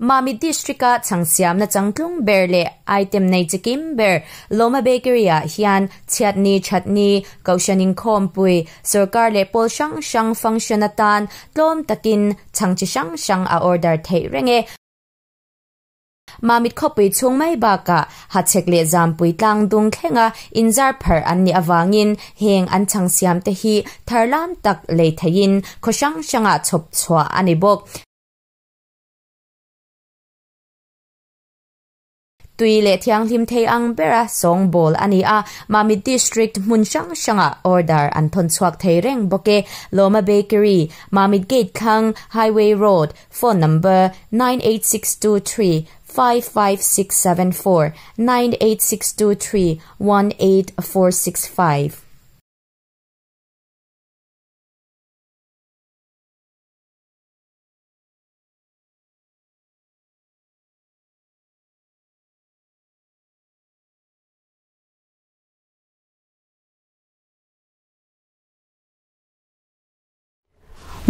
Mami Districta Changsiam na Changtung Berle item nei chikim ber Loma Bakery a hian chatni chatni kaushanin khompui sarkar le pol shang shang function atan tlom takin changchi shang shang a order thei renge. Mamit khopui chung mai ba ka ha chek le baka pui tlang dung khenga injar phar an ni awangin heng an changsiam te hi tharlam tak le thayin khoshang shanga chop chwa anibok tui le thiang lim thei ang bera song bol ani a. Mami district mun sang shanga order an thon chuak thei reng boke. Loma bakery, mami gate khang, highway road. Phone number 98623 55674 98623 18465.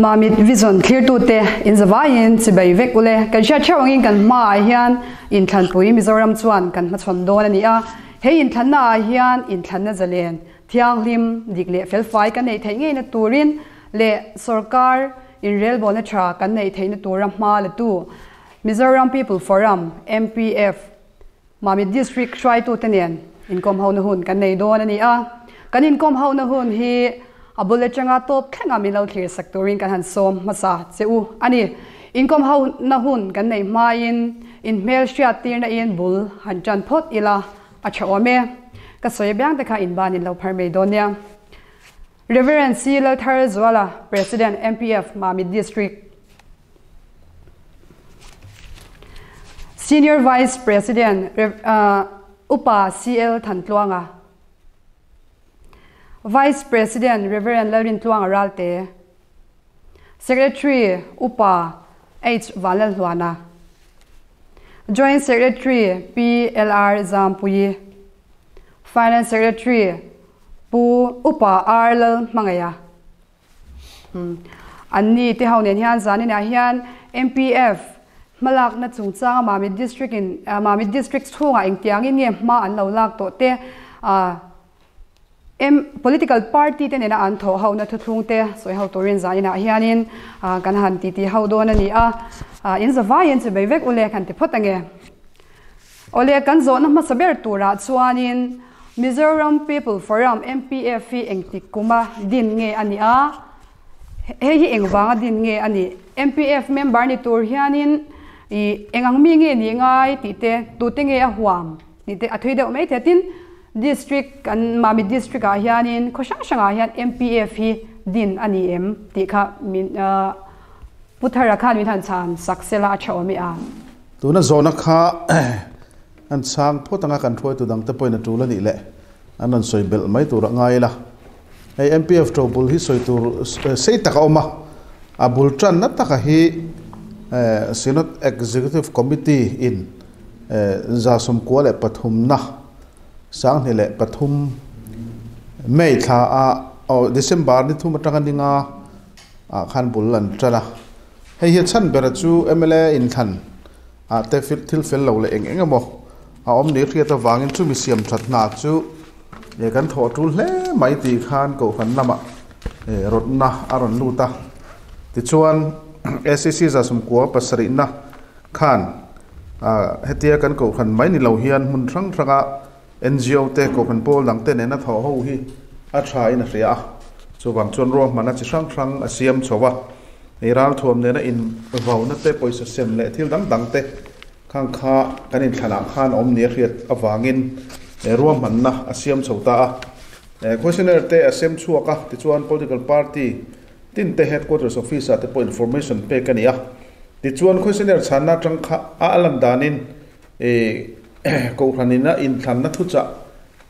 มามิดวิจนคลีร์ตัวเตอินสวายินสิบเวกอุเลกันเชื่อเชื่อวังกันมาเฮียนอินทันปุยมิจรามชวนกันมาชนโดนนี่อะเฮอินทันนาเฮียนอินทันนาจะเลียนที่อังลิมดิกเล่เฟลไฟกันในไทยเงินตัวรินเล่สรการอินเรลบอลนทรากันในไทยนตัวรัมมาเลตัว Mizoram People Forum MPF มามิดดิสทริกช่วยตัวเตเนียนอินคอมเฮาหนุนกันในโดนนี่อะกันอินคอมเฮาหนุนเฮี a abule changa top khenga mi lo thlir sectorin kan han som masa cheu ani income hau na hun kan nei ma in in mail sha tir na in bul. Han chan phot ila a cha ome ka soi byang ta kha in ban in lo phar me donia reverend c. Lo thar zwala president mpf mami district. Senior vice president uh, upa cl thantluanga Vice President Reverend Lavin Tuang Aralte, Secretary Upa H. Valal Luana, Joint Secretary PLR Zampuyi, Finance Secretary Pu Upa Arlal Mangaya. Hmm. Anni ti hau nen hian zani na hian MPF malak na chung chang mami district in ah, mami district chunga ing tiang in nge ma an lo lak to te a uh, em political party te nena an tho ho na thung te, soi ho torin za ina hianin à, kan han ti ti ho don ani a. À, in za vai in be vek ule kan te photange ole kan zo na ma saber tura chuanin, Mizoram People Forum MPF engti kuma din nge ani a. He hi engwanga din nge ani MPF member ni tur hianin, i engang mi nge ni ngai, ti te tu te nge a huam. Ni te athoi de mai te tin district kan mami district a hianin khoshang shanga hian ah MPF hi din ani em. Ti kha min ah, puthara khan min han chan saksela chaomi a tuna zona kha, an sang pho tanga kan thoi tu dang te poina tu la ni le. Anan soi bel mai tu ra ngai la. Ai MPF to bul hi soi tur eh, sei taka oma a. Bul tran na taka hi eh, Senate Executive Committee in eh, za som ko le pathum na sang ni le pathum mei tha a, o, december ni thum atanga ninga a, khan bul lan tala hei hi chan bera chu mla in than a, te fil, thil fel lo le eng eng mo a om ni khria ta wangin chu mi siam that nát chu. Ye kan tho tul hle mai ti khan ko khan nama e rồi na aron lu ta. Ti chuan SCC za sum ko pasari na. Khan. A hetia kan ko khan mai ni lo hian mun thang thanga NGO te ko kan pol dang te ne na tho ho hi a tha in ria chu wang chon ro mana chi sang sang a siam chowa ei ral thuam ne na in vau na te poisa sem le thil dang dang te khang kha kanin thana khan om ne riat awangin e ruam man na a siam chota a questionnaire te a sem chuaka ti chuan political party tin te headquarters office at po information pe kania ti chuan questionnaire chana tang kha a alam danin e ko khanina in thlan na thu cha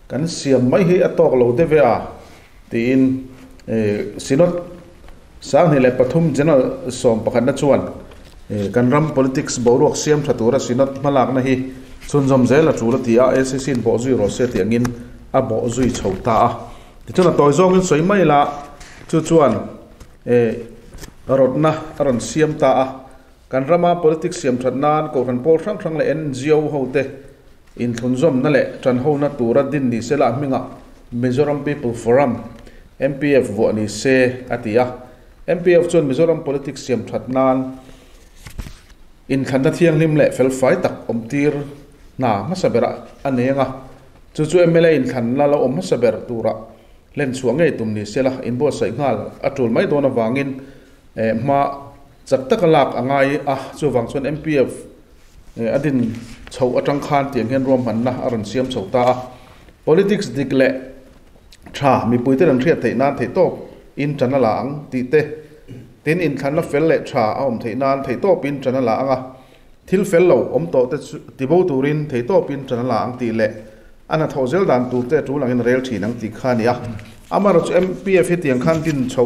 kan siam mai hi atok lo de ve a ti in sinot sang ni le pathum general som pakhat na chuan kan ram politics boruak siam thatura sinot malak na hi chun zom zela chula ti a ssc bo zui ro se tiangin a bo zui chhota a ti chuna toy zong in soi mai la chu chuan e rot na aron siam ta a kan rama politics siam that nan ko ran pol thang thang le ngo ho te in thun zom na le chan ho na tura din ni se la minga mizoram people forum mpf vo ni se atia mpf chon mizoram politics siam that nan in khanda thiang lim le, fel fai tak om tir, na ma sabera anenga chu chu mla in khan la la om saber tura len chuang ei tum ni sela, in bo sai ngal atul mai dona wangin eh, ma chak tak lak angai a. Chu wang chon mpf adin chho atang khan tiang hian rom han na aran siam chho ta. Politics dikle tha mi puite ran thriat thei nan thei to in chana lang ti te tin in thana la fel le tha a om thei nan thei to pin chana lang a thil fel lo om to te ti bo turin thei to pin chana lang ti le ana thozel dan tu te tu langin rel thi nang ti khania amara chu mpf hi tiang khan tin chho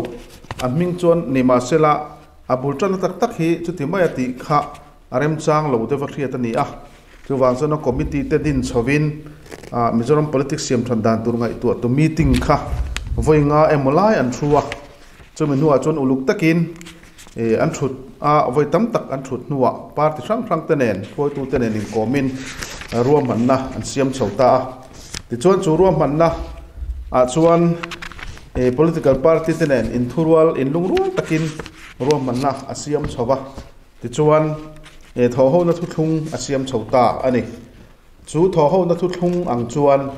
a ming chon ni ma sela a bul tak tak hi chu ti mai ti kha arem chang lo te va thriat ani a chu wang chon committee te din chovin a mizoram politics siam than dan tur ngai tu tu meeting kha. Voinga emolai an thuwa chu mi nuwa chon uluk takin e an thut a à, voi tam tak an thut nuwa party sang sang te nen khoi tu te nen in komin à, ruam man na an siam chhota ti chuan chu ruam man na. À, a chuan e political party te nen in thurwal, in lungrual takin ruam man na a siam chowa ti chuan e tho ho na thu thung a siam chhota ani chu tho ho na thu thung ang chuan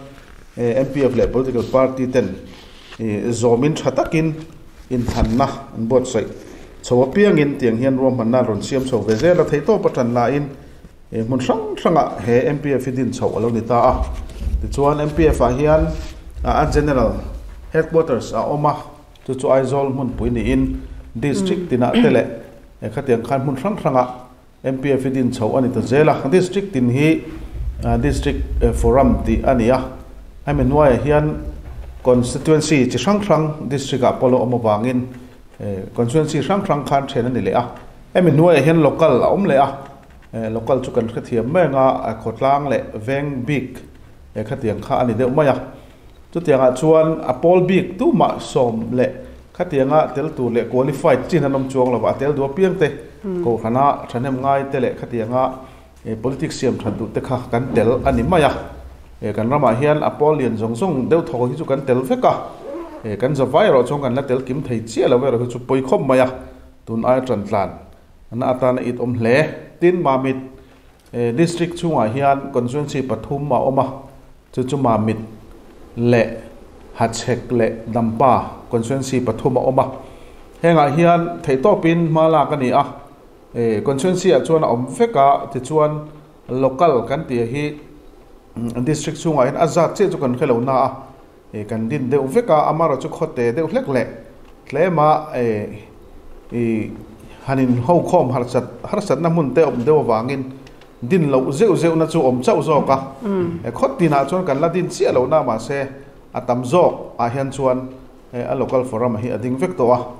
MPF le political party ten zomin thatakin in thanna an bot sai chawa piang in tiang hian ruam man na ron siam chho ve zela thei to patan la in. Mun sang sanga he MPF din chho alo ni ta a ti chuan MPF a hian a general headquarters a oma. Chu chu aizol mun pui ni in. District tina tele e khatiang khan mun sang sanga MPF din chho ani ta zela. District tin hi uh, district uh, forum ti ania ai mean why hian, constituency chi sang sang district ah apollo omo eh, constituency sang sang khan thế ani le a. I mean why hian local om le a. Eh, local chu kan khathiam me nga khotlang le veng big e eh, khatiang kha ani à? maya chu tianga ah chuan apol big tu ma som le khatianga ah tel tu le qualified chin anom chuang lawa tel do piang te. Ừ. ko khana thanem ngai te le khatianga e politics siam than tu te kha kan tel ani maya e kan rama hian apol à, liền zong zong deu tho hi chu kan tel feka e kan zo vai ro chong kan la tel kim thei chia lo ro chu poi khom maya tun ai tran tlan ta atana it om hle tin mamit e district chunga à hian constituency pathum ma oma chu chu còn le hachek le dampa constituency pathum ma oma à. henga hian thei to pin mala ka ni a e constituency a chuan om feka ti chuan local kan ti hi district chunga in azat che chu kan khelo na a e kan din deuh veka amaro chu khote deuh hlek le tlema e e hanin ho khom har sat har sat na mun te om deuh wangin din lo zeu zeu na chu om chau zo ka e khot tina chuan kan la din chia lo na ma se atam zo a hian chuan a local forum hi ading vek to a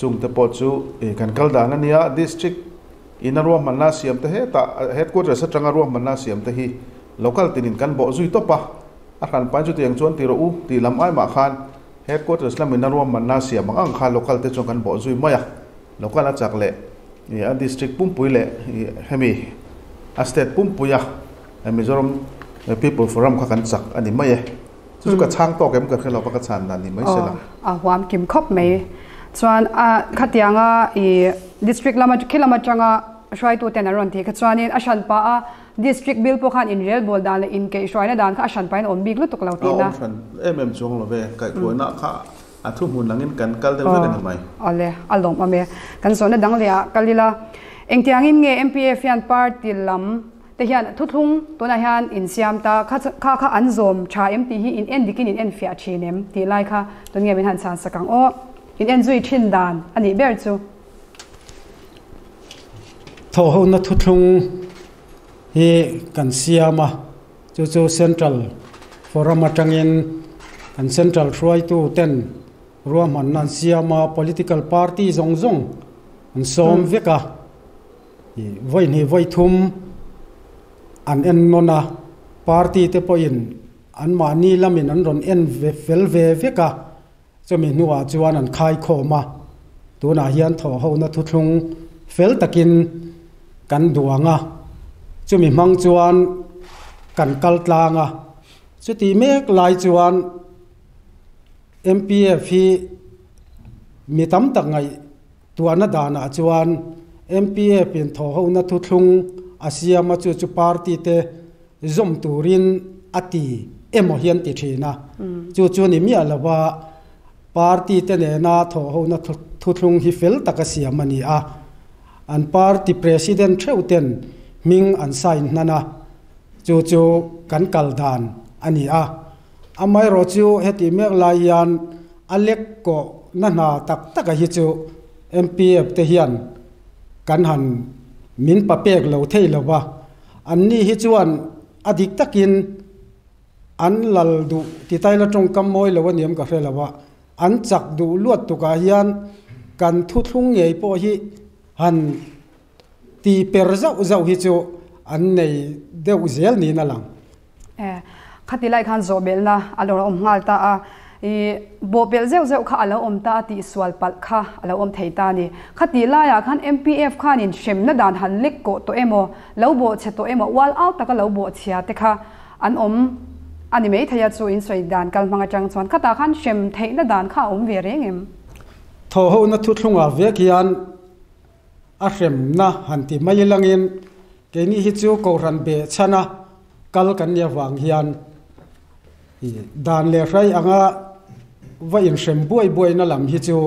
chung te po chu e kan kal da na nia district ina ruam manna siam te he ta headquarters atanga ruam manna siam te hi. Local tinin kan bo zui to pa a khan pan chu tiang chuan tiro u ti lam ai ma khan. Headquarters lam ina ruam manna siam ang kha local te chu kan bo zui maya local a chak le. A district pum pui le hemi a state pum puya mizoram people forum kha kan chak ani mai chu ka chang to kem ka khelo pa ka chan dan ni mai sela a huam kim khop mai chuan a khatianga i district lama khilama changa shwai tu ten aron thi chuan in a shan pa a district bill po khan in rel bol dan in ke shwai na dan kha a shan pa in on big lu tuk lau ti na em em chung lo ve kai ko na kha a thu mun langin kan kal del ve kan mai ale alom ame kan so na dang le kalila engtiang in nge mpf yan party lam te hian thu thung to na hian in siam ta kha kha kha an zom tha em ti hi in en dikin in en fia thinem ti lai kha to nge min han san sakang o in en zui thin dan. Ani ber chu tho ho na thu thung hi kan siama chu chu central forum atangin kan central throi tu ten ruam han nan siama political party zong zong an som veka. Voi ni voi thum an en nona party te po in an ma ni lamin an ron en vel ve veka chomi nuwa chuan an khai khoma tuna hian tho ho na thu thlung fel takin kan duanga chumi mang chuan kan kal tlanga chu ti mek lai chuan MPF hi mi tam tak ngai tuana dana chuan MPF in tho ho na thu thlung asia ma chu chu party te zom turin ati emo hian ti thina chu chu ni mi alawa party te ne na tho ho na thu thlung hi fel taka siamani a. An party president theuten ming an sign nana chu chu kan kal dan ani a. Amai ro chu heti mek lai yan alek ko na na tak tak hi chu MPF te hian kan han min pa pek lo thei lo ba, an ni hi chuan adik takin an lal du ti tai la tong kam moi lo niam ka hrela ba an chak du luat tu ka hian, kan thu thung ngei po hi, han ti per zau zau hi chu an nei deuh zel ni na lang. Eh, e khati lai khan zo bel na alo om ngal ta a. I, bo bel zeu zeu kha alo om ta ti swal pal kha alo om thei ta ni. Khati la ya khan mpf khan in shem na dan han lik ko to emo, lo bo che to emo wal out ta ka lo bo chia te kha. An om ani mei thaya chu in soi dan kal manga chang chuan khata khan shem thei na dan kha om ve reng em. Tho ho na thu thlunga vek kian a hrem na han ti mai langin ke ni hi chu ko ran be chana kal kan ya wang hian. Dan le rai anga, va in hrem buai buai na lam hi chu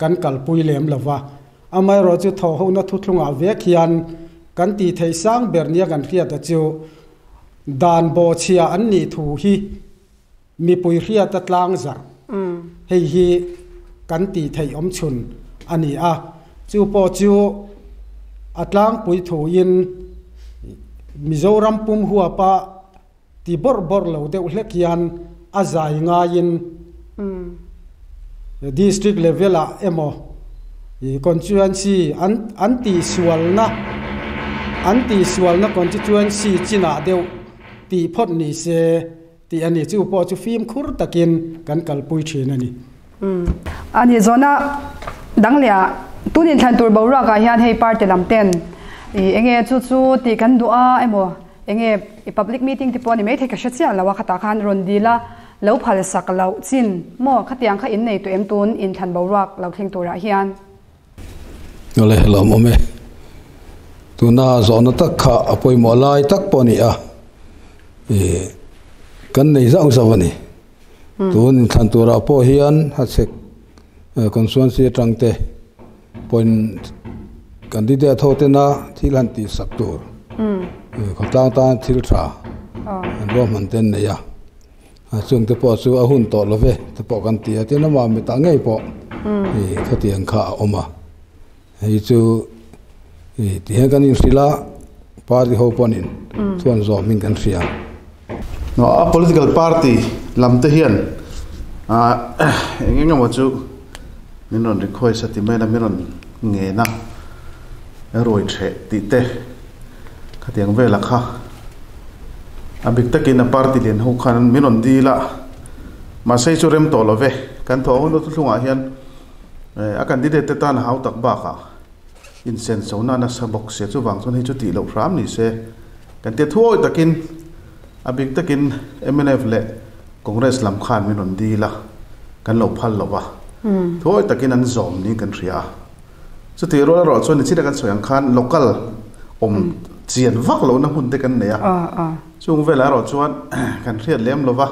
kan kal pui lem lova amai ro chu tho ho na thu thlunga vek kian kan ti thei sang ber nia kan ria ta chu dan bo chia an ni thu hi. Mi pui ria ta tlang zar hei hi kan ti thei om chun ani a chu po chu atlang pui thu in mizoram pum huwa pa. Ti bor bor lo deuh hlek hian a zai nga in district level a emo constituency an an ti sual na. An ti sual na constituency china ตีพดนี่เซตีอันนี้จูปอจูฟิมคุรตะกินกันกัลปุยเชนนี่อืมอันนี้โซน่ดังเลียตุนินทันตัวบาวรากาเฮียนให้ปาร์ตลำเต็นอีเองเอจูจูตีกันดูอาเอโมเองเออีพับลิกมีติ้งที่ปอนี่ไม่เทคเชเซียนละว่าขตาคันรุนดีละแล้วพาลสักเราจินมอขตียงขัดอินในตัวเอ็มตุนอินทันบาวรากเราเทงตัวระเฮียนนั่นแหละเราไม่ตัวน่าสอนตักข้าอภัยมาลายตักปอนี่อะ e kan nei zau zawani tun than tura po hian ha sek constituency tangte point candidate thote na thilan ti sak tur mm ko ta ta thil tha an ro man ten ne ya a chung te po chu a hun to lo ve te po kan ti ati na ma mi ta ngei po e thati ang kha oma hei chu e ti he kan in sila party ho ponin thuan zo min kan ria no a political party lam te hian a engeng ngam chu minon rikhoi sati mena minon nge na roi the ti te khatiang vela kha abik takin a party len ho khan minon di la ma sei chu rem to lo ve kan tho no tu thunga hian a candidate te tan hau tak ba kha in sen so na na sa box se chu wang chon hi chu ti lo ram ni se kan te thuoi takin abik takin MNF le congress lam khan minon di la. Kan lo phal lo wa thuoi takin an zom ni kan ria. Chu ti ro ro chon ni chi kan soyang khan local om chian vak lo na hun te kan ne ya a a chung vela ro chuan kan hriat lem lova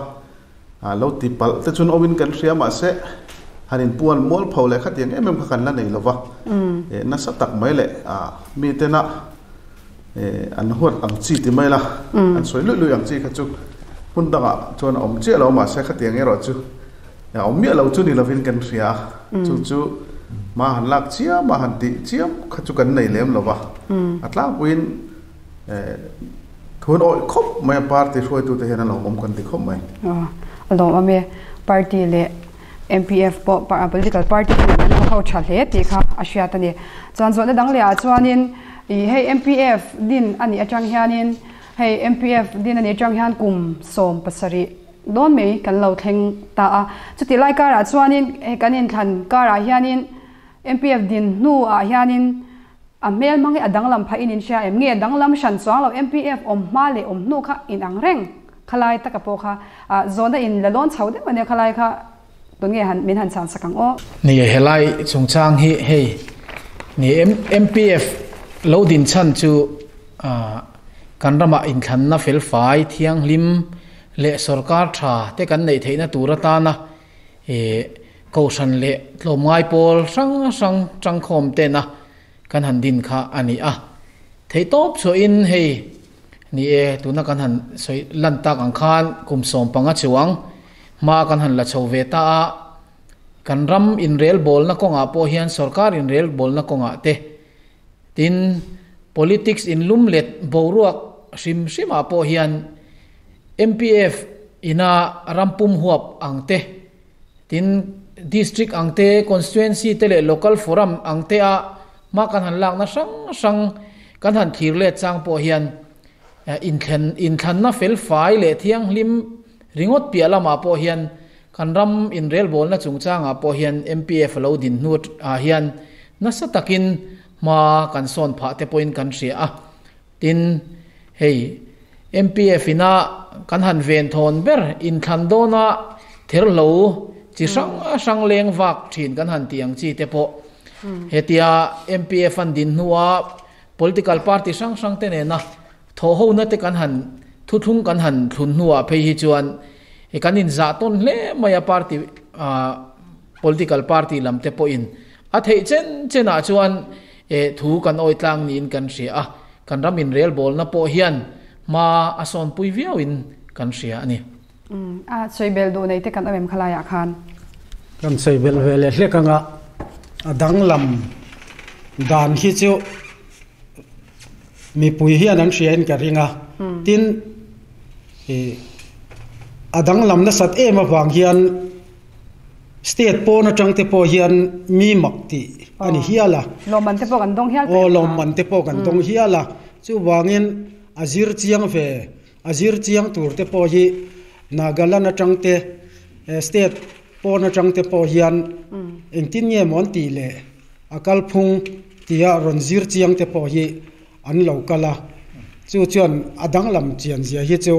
a lo ti pal te chun omin kan hria ma se. Hanin puan mol phau le khatiang em em kha kan la nei lova e na sa tak mai le. A mi te na an hot ang chi ti mai la an soi lu lu ang chi kha chu hun danga chuan om che lo ma se khatiang e ro chu ya om mi lo chu ni lovin kan hria chu chu ma han lak chia ma han ti chiam kha chu kan nei lem lova atlang puin e thun oi khop mai party hroi tu te hian lo om kan ti khop mai a lo ame party le MPF po pa political party na ho tha le ti kha asia ta ni chan zo na dang le a chuanin i hei MPF din ani atang hianin hei MPF din ani atang hian kum som pasari. Don mei kan lo theng ta. A chuti lai ka ra chuanin he kanin than ka ra hianin MPF din nu a à hianin a à, mel mangi adang à lam pha in in sha em nge dang lam shan chuang lo MPF om ma le om nu kha, in ang reng. Khalai ta ka po kha. A zona in la lon chau de mane khalai kha tun nge han min han chan sakang o ni helai chung chang hi, hey. Ni MPF lâu đình chân chú à ah, kan rama in khan na fel fai thiang lim, le sarkar tha, te kan nei theina tura ta na. E ko san le lo mai pol sang sang chang khom te na. Kan han din kha ani a. Thei top so in he ni e tu na kan han soi lan ta ang khan, kum som panga chuang. Ma kan han la chho ve ta kan ram in rel bol na ko nga po hian sarkar in rel bol na ko nga te tin politics in lum let boruak sim sim a po hian MPF ina rampum huap angte. Tin district angte, constituency tele local forum angte a ma kan han lak na sang sang kan han thir le chang po hian eh, in khan in khan na fel fai le thiang lim ringot piala ma po hian kan ram in rel bol na chung changa po hian MPF lo din nut a hian na sa takin ma kan son pha te point kan ria a tin hei MPF ina kan han ven thon ber in khan do na ther lo chi sang sang leng vak thin kan han tiang chi te po hetia MPF an din nuwa political party sang sang te ne na. Tho ho na te kan han thu thung kan han thun nuwa phe hi chuan. E kan in za ton hle maya party a political party lam te po in. A thei chen chena chuan e thu kan oi tlang ni in kan ria a kan ram in rel bol na po hian. Ma ason pui viau in kan ria ani. A choi bel do nei te kan amem khala ya khan kan sei bel vele hle kanga adang lam. Dan hi chu mi pui hi an rian ka ringa. Tin e adang lam na sat em awang hian. State po na tang te po hian mi mak ti ani hiala. Lo man te po kan dong hial o lom man te po kan dong hiala. Chu wangin azir chiang ve azir chiang tur te po hi nagaland atang te state po na tang te po hian engtin nge mon ti le. Akal phung tia ronzir chiang te po hi. An lo kala. Chu chuan adang lam chian zia hi chu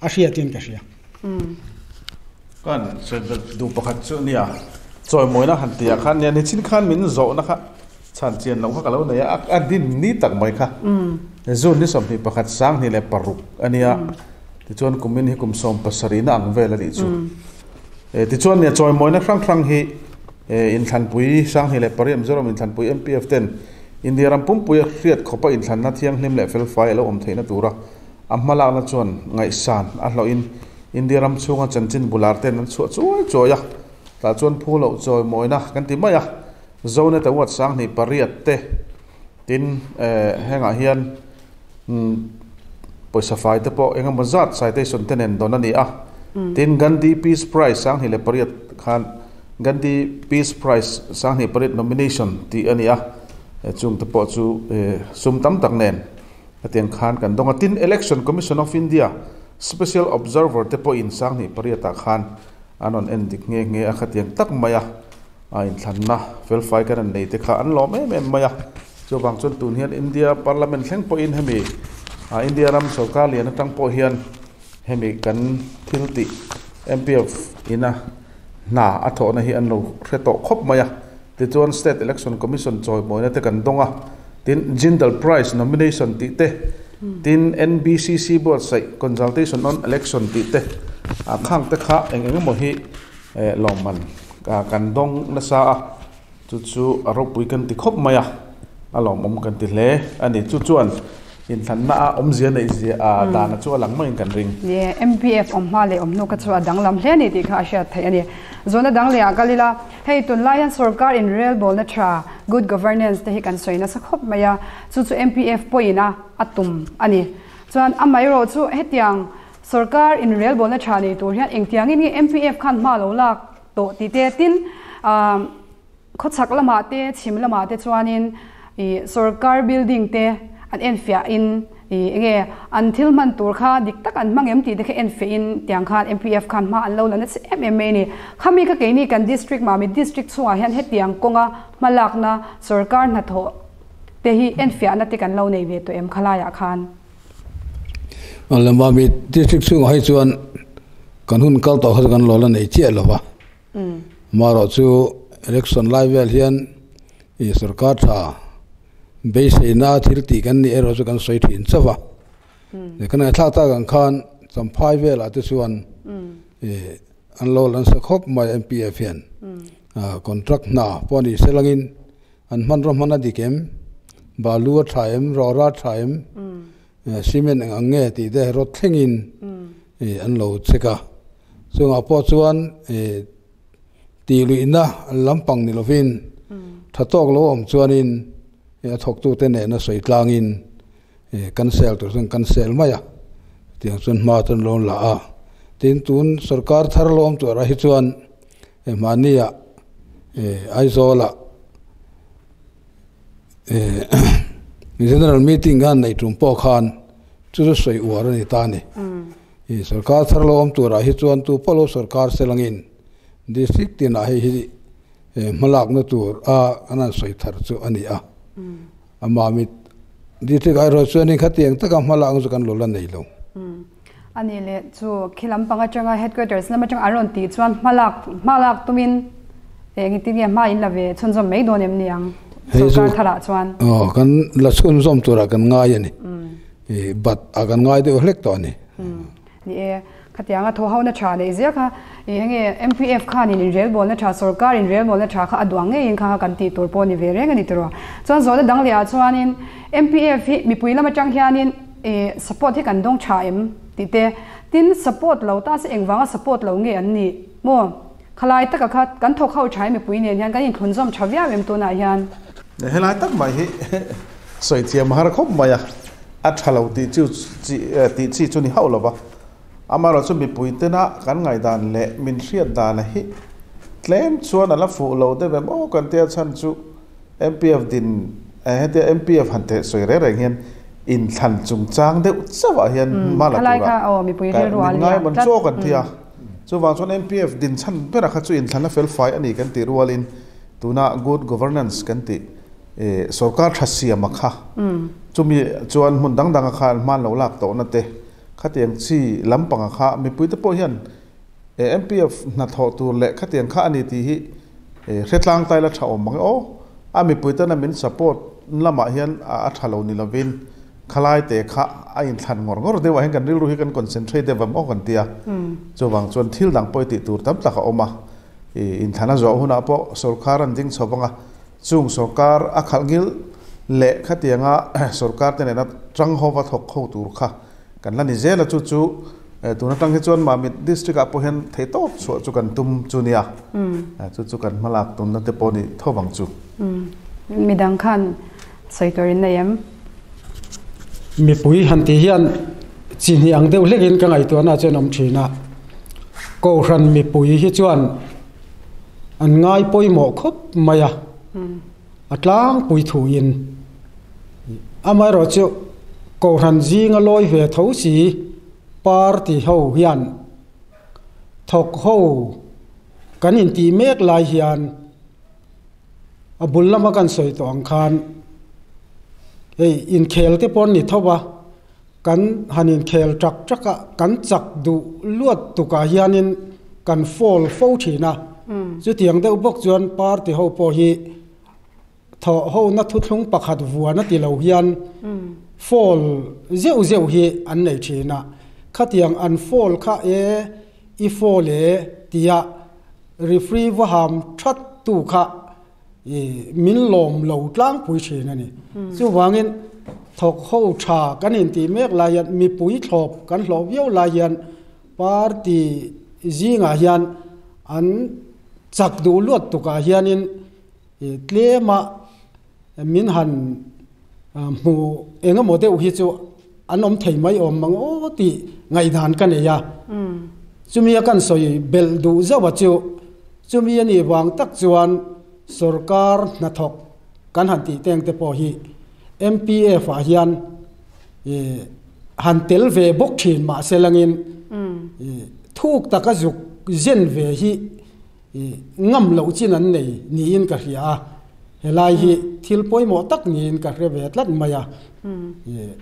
a hriatin ka hria จอยมวยนะหันเตียขันเนี่ยในชิ้นขันมินโจนะคะชันเจียนเราข้ากันแล้วเนี่ยอันดินนี่ตักมวยค่ะซูนนี่สมนิประคัดสร้างนี่แหละปรุกอันนี้ที่ชวนกุมินให้กุมสมปัสรีนังเวลดิจูเอ่ที่ชวนเนี่ยจอยมวยนะครั้งครั้งฮีเอออินทันปุยสร้างนี่แหละปริยมจรมอินทันปุยเอ็มพีเอฟเต็นอินเดียรัมปุ่มปุยเครียดขบอินทันนัดเที่ยงนิ่มแหละเฟลไฟแล้วอมเทนตัวระอัมมาลาละชวนไงสานอัลลออินอินเดียรัช่วงจันจินบุลาร์เต็นนั้นช่วช่วยช่ยยัก ta chuan phulo choi moina kan ti maya zone ta wat sang ni pariat te tin eh henga hian poisa fai te po. Engam bazat citation tenen don ani a tin gandhi peace prize sang hi le pariat khan. Gandhi peace prize sang hi parit nomination ti ani a chung te po chu sum tam tak nen atiang khan kan donga tin election commission of india special observer te po in sang ni pariata khan anon en dik nge nge a khatiang tak maya a. In thlanna fel fai kan nei te kha an lo me me maya chu bang chun tun hian india parliament thleng po in hemi. A india ram sarkar lian tang po hian hemi kan thilti mpf ina na a tho na hi an lo hreto khop maya ti chuan state election commission choi moina te kan donga tin jindal prize nomination ti te. Tin nbcc board sai consultation on election ti te a khang te kha eng eng mo hi lawman ka kan dong na sa chu chu aro pui kan ti khop maya a lawm om kan ti hle ani chu chuan in than na a om zia nei zia a da na chu lang mai kan ring ye mpf om ma le om no ka chu dang lam hle ni ti kha sha thai ani zona dang le akalila hei tun lion sarkar in real bol na tra. Good governance te hi kan soina sa khop maya chu chu mpf poina atum ani chuan amai ro chu hetiang sarkar in real bol na tra ni tur hian engtiang in mpf khan ma lo lak to ti te tin um khochak lama te chim lama te chuanin, i sarkar building te an en fia in, i nge until man tur kha dik tak an mangem ti de khe en fe in tiang khan mpf khan ma an lo lan na se mma ni khami ka ke ni kan district ma mi district chunga hian he tiang konga malak na sarkar na tho, te hi en fia na te kan lo nei ve to em khala ya khan. Ala ma mi district chung hai chuan kan hun kal to har kan lo la nei che lo ba ma ro chu election live vel hian i sarkar tha be se na thil ti kan ni ero chu kan soi thin chawa ne kan tha ta kan khan sam phai vel atu chuan e an lo lan sa khop mai mpf hian a contract na poni selangin an man ro mana dikem balu thaim ro ra thaim cement ang nge ti de ro thlengin e an lo cheka so nga po chuan e ti lu ina lampang ni lovin thatok lo om chuanin e thok tu te ne na soi tlangin e cancel tu sun cancel maya tiang chun ma tan lo la a tin tun sarkar thar lo om tu ra hi chuan e mania e aizola e general meeting gan nei tum po khan chu soi war ni ta ni. E sarkar thar lo om tu ra hi chuan tu polo sarkar se langin district tin a hi hi e malak na tur a ana soi thar chu ani a. Mm. Ama mi district ai ro chuan ni khatiang taka malak chu kan lo la nei lo. Mm. Ani le chu khilam panga changa headquarters na ma chang aron ti chuan malak malak tumin e ngi ti ma in la ve chon zo mei do niang. so kan thara chuan oh kan la chun zom tu ra kan ngai yani mm. e bat kan ngai de hlek to ni. Mm. Ni e khatianga tho hau na tha le zia kha e henge mpf khan in rel bol na cha sarkar in rel bol na cha kha adwang e in kha kan ti tor po ni ve reng ni tro chuan zo da dang lia chuan in mpf mi pui lama chang hian in e support hi kan dong cha em. Ti te tin support lo ta se engwanga support lo nge an ni. Mo khalai taka kha kan tho khau chai mi pui ne hian kan in thun zom chawia em to na hian. Ne helai tak mai hi soi thiam har khop maya a thalo ti chu ti chi chu ni hau lo ba amaro chu mi pui te na kan ngai dan le min hriat dan hi tlem chuan ala fu lo de bem o kan tia chan chu mpf din eh te mpf han te soi re reng hian in than chung chang de chawa hian mala kha o mi pui ri rual min ngai man cho kan tia chu wang chuan mpf din chan pera kha chu in thlan la fel fai ani kan ti rualin tuna good governance kan ti sarkar thasiya makha chumi chuan mun dang dang kha man lo lak to na te khatiang chi lampanga kha mi pui te po hian mpf na tho tu le khatiang kha ani ti hi hretlang tai la tha om mang o a mi pui te na min support lama hian a thalo ni lovin khalai te kha a in than ngor ngor de wa hen kan ril ru hi kan concentrate de vam o kan tia chu wang chuan thil dang poi ti tur tam taka oma e in thana zo huna po sarkar an ding chobanga chung sarkar a khalngil le khatianga sarkar te na trang hova thok kho tur kha. Kan la ni zela chu chu eh, tuna tang hi chuan ma mit district a po hen thei to chu chu kan tum chu nia. Chu chu kan malak tum na te po ni thowang chu. Midang khan soitorin na yam mi pui han ti hian chin hi ang deuh lekin ka ngai to na chen om thina ko ran mi pui hi chuan an ngai poi mo khop maya atlang pui thu in amai ro chu ko ran jing a loi ve tho si party ho hian thok ho kan in ti mek lai hian a bul lama kan soi to ang khan ei in khel te pon ni thoba kan hanin khel trak traka kan chak du luat tu ka hianin kan fall fo thina chu tiang deuh bok chuan party ho po hi ทอโหนัทุทุงปักหัดวัวนัติเลวยันฟอลเจ้าเจ้าเฮอันไหนเชนะขัดยังอันฟอลข้าเออีฟอลเอตียรีฟรีวะหามชัดตูข้ามินลมเหลาล้งปุ๋ยเชนะนี่จู่วางินทอกเข้าชากันเห็นตีเมฆลายันมีปุ๋ยทบกันหลบเยี่ยวลายันปาร์ตีจีงอายันอันจักดูลวดตุกอายันินเตเลมา min han mu enga mo deuh hi chu an om thei mai om mang o ti ngai dan kan ya chumi kan soi bel du zawa chu chumi ani wang tak chuan sarkar na thok kan han ti teng te po hi. MPF a hian e han tel ve bok thin ma selangin e thuk taka zuk zen ve hi e ngam lo chin an nei ni in ka hria helai hi thil poi mo tak nin ka re ve tlat maya. Ye.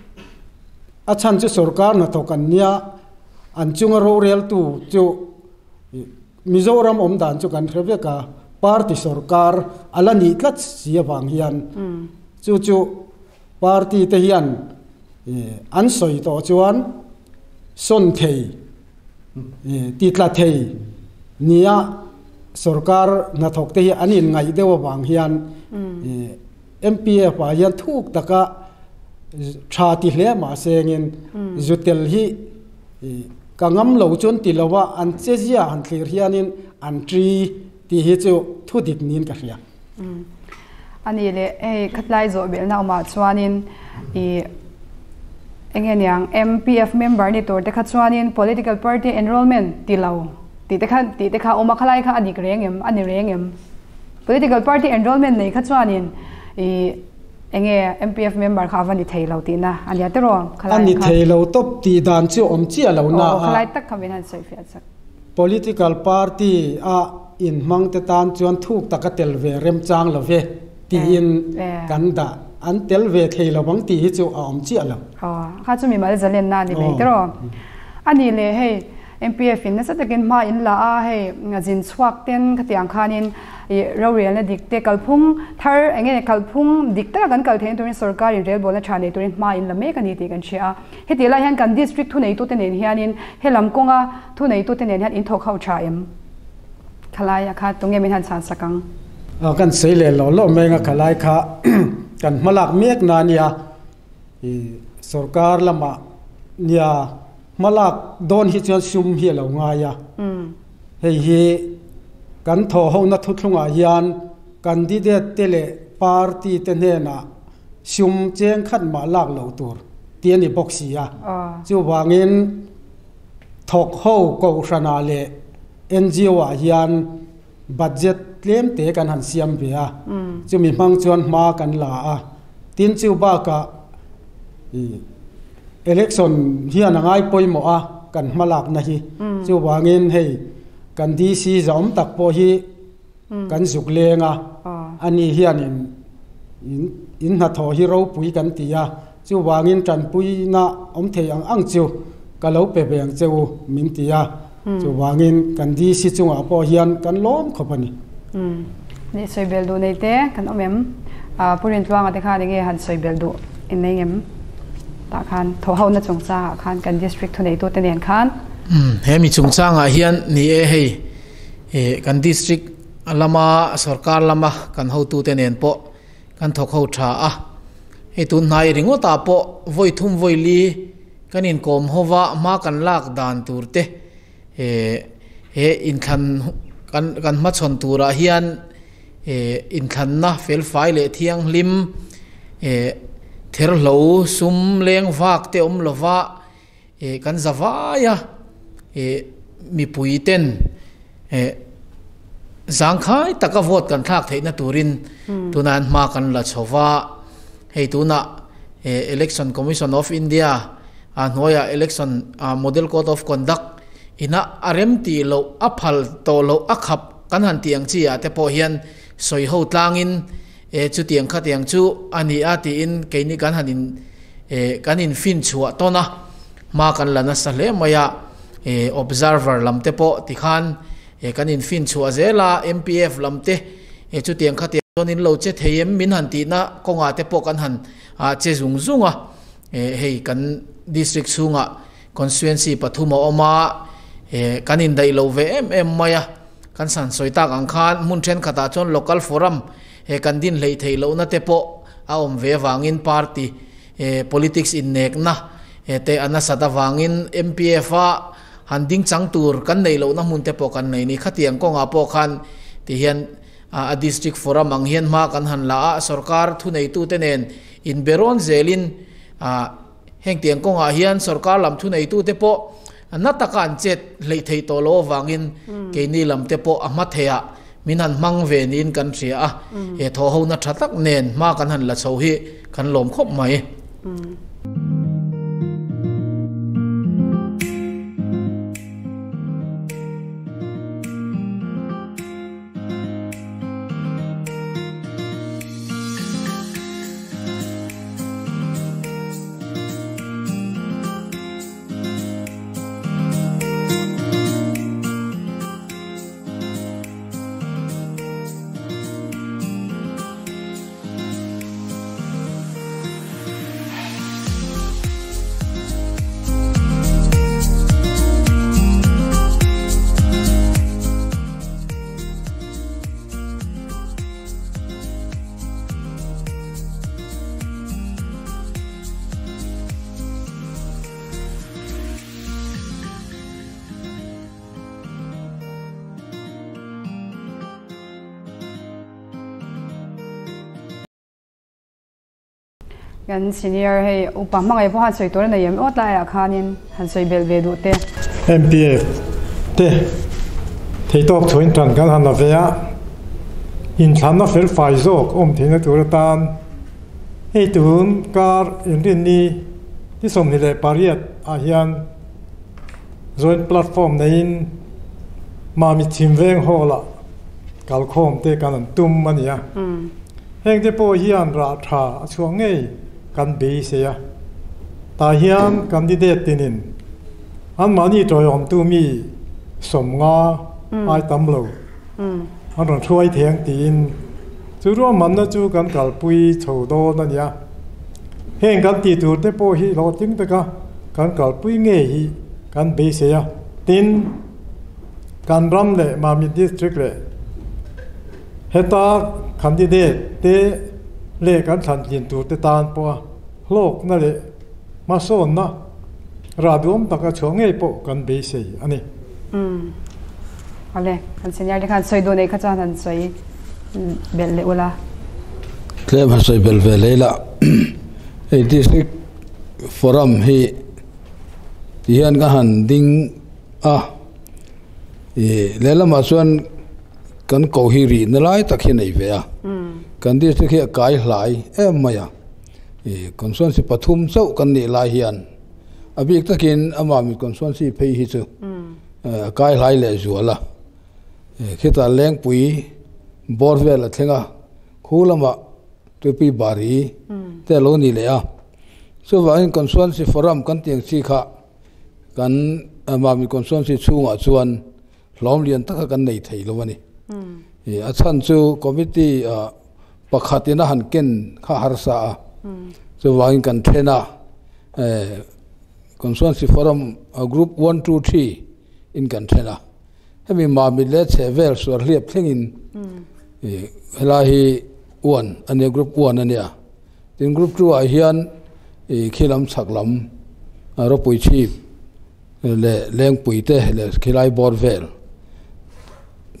A chan chu sarkar na to kan nia. An chunga ro rel tu chu mizoram om dan chu kan re ve ka party sarkar alani tlat sia wang hian. Chu chu party te hian an soi to chuan son thei. Ti tla thei. Nia sarkar na thok te hi anin ngai dewa wang hian MPF wa yan thuk taka tha ti hle ma sengin zutel hi ka ngam lo chon ti lawa an che zia han thlir hianin an tri ti hi chu thu dik nin ka hria ani le e khatlai zo bel na ma chuanin i engen yang MPF member ni tor te kha chuanin political party enrollment ti lo ti te kha ti te kha oma khalai kha ani reng em ani em political party enrollment nei kha chuanin i enge MPF member kha van ni thei lo ti na ani atero khalai ani thei lo top ti dan chu om chi lo na khalai tak kha ben han sai fi sak political party a in mang te tan chuan thuk takatel ve rem chang lo ve ti in kan da an tel ve thei lo bang ti hi chu om chi lo ha kha chu mi mal zalen na ni le tero ani le hei MPF in sa takin ma in la a hei ngajin chhuak ten khatiang khanin ro rial na dikte kalphung thar enge kalphung dikta kan kal thein turin sarkari rel bola thane turin ma in la me kan ti kan chia heti la hian kan district thu nei tu ten en hianin helam konga thu nei tu ten en hian in thok hau tha em khalai kha tunge min han san sakang a kan sei le lo lo me nga khalai kha kan malak mek na nia i sarkar lama nia malak don hi chuan sum hi lo nga ya hei hi กันทอฮานัทุทุงอายันกันดีเดตเตเลปาร์ตีเตเนนะชุมเจงขันมาลากเหลาตัวเตียนอีบอกสีอะจู่วางินทอกเฮากูชนาเลยเอ็นจีวายันบัตเจ็ตเลี้ยมเตะกันหันเสียมเบียจู่มีมังชวนมากันลาอะตินจู่บ้ากะเอเล็กซอนเฮียนง่ายปอยหมออะกันมาลากนะฮีจู่วางินให้ kan dc zom tak po hi kan zuk lenga ani hian in in na tho hi ro pui kan tia chu wangin tran pui na om thei ang ang chu ka lo pe beng chu min tia chu wangin kan dc chunga po hian kan lom khopani ni soi bel du nei te kan omem a purin tuanga te kha nge han soi bel du in nei ngem ta khan tho hau na chung cha khan kan district thu nei tu te nen khan he mi chung cha nga hian ni e hei e kan district lama sarkar lama kan ho tu te nen po kan thok ho tha a he tu nai ringo ta po voi thum voi li kan in kom hova ma kan lak dan tur te e he in khan kan kan ma chon tura hian e in khan na fel fai le thiang lim e ther lo sum leng vak te om lova e kan zawaya e mi pui ten e zang khai taka vote kan thak theina turin. Tunan ma kan la chowa hei tuna e election commission of india a hnoya election model code of conduct ina arem ti lo aphal to lo akhap kan han tiang chi a te po hian soi ho tlangin e chu tiang kha tiang chu ani a ti in keini kan hanin e kan in fin chua to na ma kan lana sa le maya Eh, observer observer lamte po ti khan. E kan in fin chu azela mpf lamte e eh, chu tiang kha tiang tonin lo che theyem min han ti na konga te po kan han. A che zung zunga e hei, kan district sunga constituency pathuma oma e kan in dai lo ve em em maya kan san soita ang khan mun then khata chon local forum. He kan din lei thei lo na te po a om ve wangin party. E politics in nek na. E te ana wangin mpf a handing chang tur kan nei lo na mun te po kan nei ni khatiang ko nga po khan ti hian a district forum ang hian ma kan han la a sarkar thu nei tu te nen in beron zelin a heng tiang ko nga hian sarkar lam thu nei tu te po na taka an chet lei thei to lo wangin ke ni lam te po ama thea minan mang ve nin kan ria a e tho ho na thatak nen ma kan han la chho hi kan lom khop mai kan senior hei upa mangai bo han soi tor na yem ot lai khanin han soi bel ve du te. MPF te. Thei tok thoin tran kan han na ve ya in thlan na fel fai zok om thina tur tan. Hei tun kar in rin ni. Ti som ni le pariat a hian. Joint platform na in. Ma mi chim veng hola kal khom te kan an tum mania heng te po hian ra tha. Chuang ngei kan be se ya ta hian candidate tinin an mani troi om tu mi som nga ai tam lo an ron thuai thiang tin chu ro man na chu kan kal pui chho do na nia heng kan ti tur te po hi lo ting te ka kan kal pui nge hi kan be se ya tin kan ram le ma mi district le heta candidate te le kan than tin tur te tan po lok na le ma son na ra dum ta ka chonge po kan be se ani um ale kan senior de kan soi do nei kha chan han soi bel le wala tlem har soi bel ve leila ei district forum hi hian ka han ding a e lela ma chuan kan ko hi ri na lai tak hi nei ve a kan district hi kai hlai em maya e constituency pathum chau kan ni lai hian abik takin ama mi constituency phei hi chu kai hlai le zuala khita leng pui bor vel thenga khulama tupi bari te lo ni le a so wa in constituency forum kan tiang chi kha kan ama mi constituency chunga chuan hlom lian taka kan nei thei lo wani e a chan chu committee pakhatina han ken kha har sa a so wa in kan thena e constituency forum group 1 2 3 in kan thena hemi ma mi le che vel so hliap thlengin e hela hi one ane group one ania tin group two a hian e khilam chaklam ro pui chi le leng pui te le khilai bor vel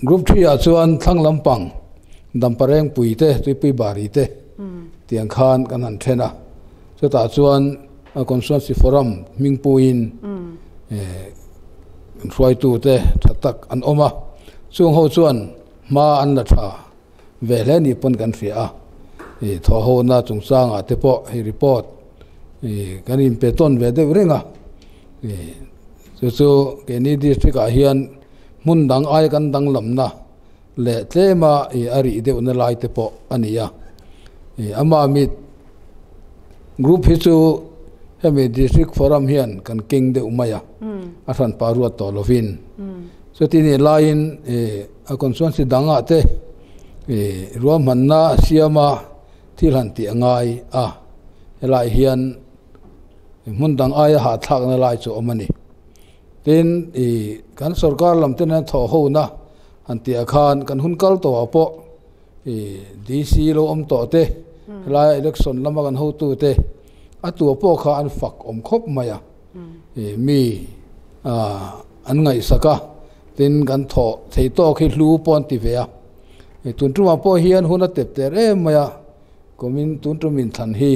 group three a chuan thlang lampang dampareng pui te tui pui bari te tiang khan kan han thena so ta chuan a constituency forum mingpuin e ruai tu te thatak an oma chung ho chuan ma an la tha ve le ni pon kan ria a e tho ho na chung sang a te po hi report e kan in pe ton ve de renga e chu chu ke ni district a hian mun dang ai kan dang lam na le tlema e ari de un lai te po ania e ama mi group hi chu hemi district forum hian kan king de umaya a than parua to lovin so tini lain e a constituency danga te e ruam manna siama thil han ti angai a helai hian mun dang aya ha thak na lai chu omani tin e kan sarkar lam ten tho ho na อันเตียคานกันหุ่นกัลตัวปอดีซีโลอมต่อเตลายอิเล็กชันลำมากันหูตูเตอตัวปอขาอันฝักอมคบมายะมีอันไงสักะตินกันถอเทโตคิดรู้ปอนติเวียตุนตรุมาปอเฮียนหุ่นเต็บเตเรมายะก็มินตุนตรุมินทันฮี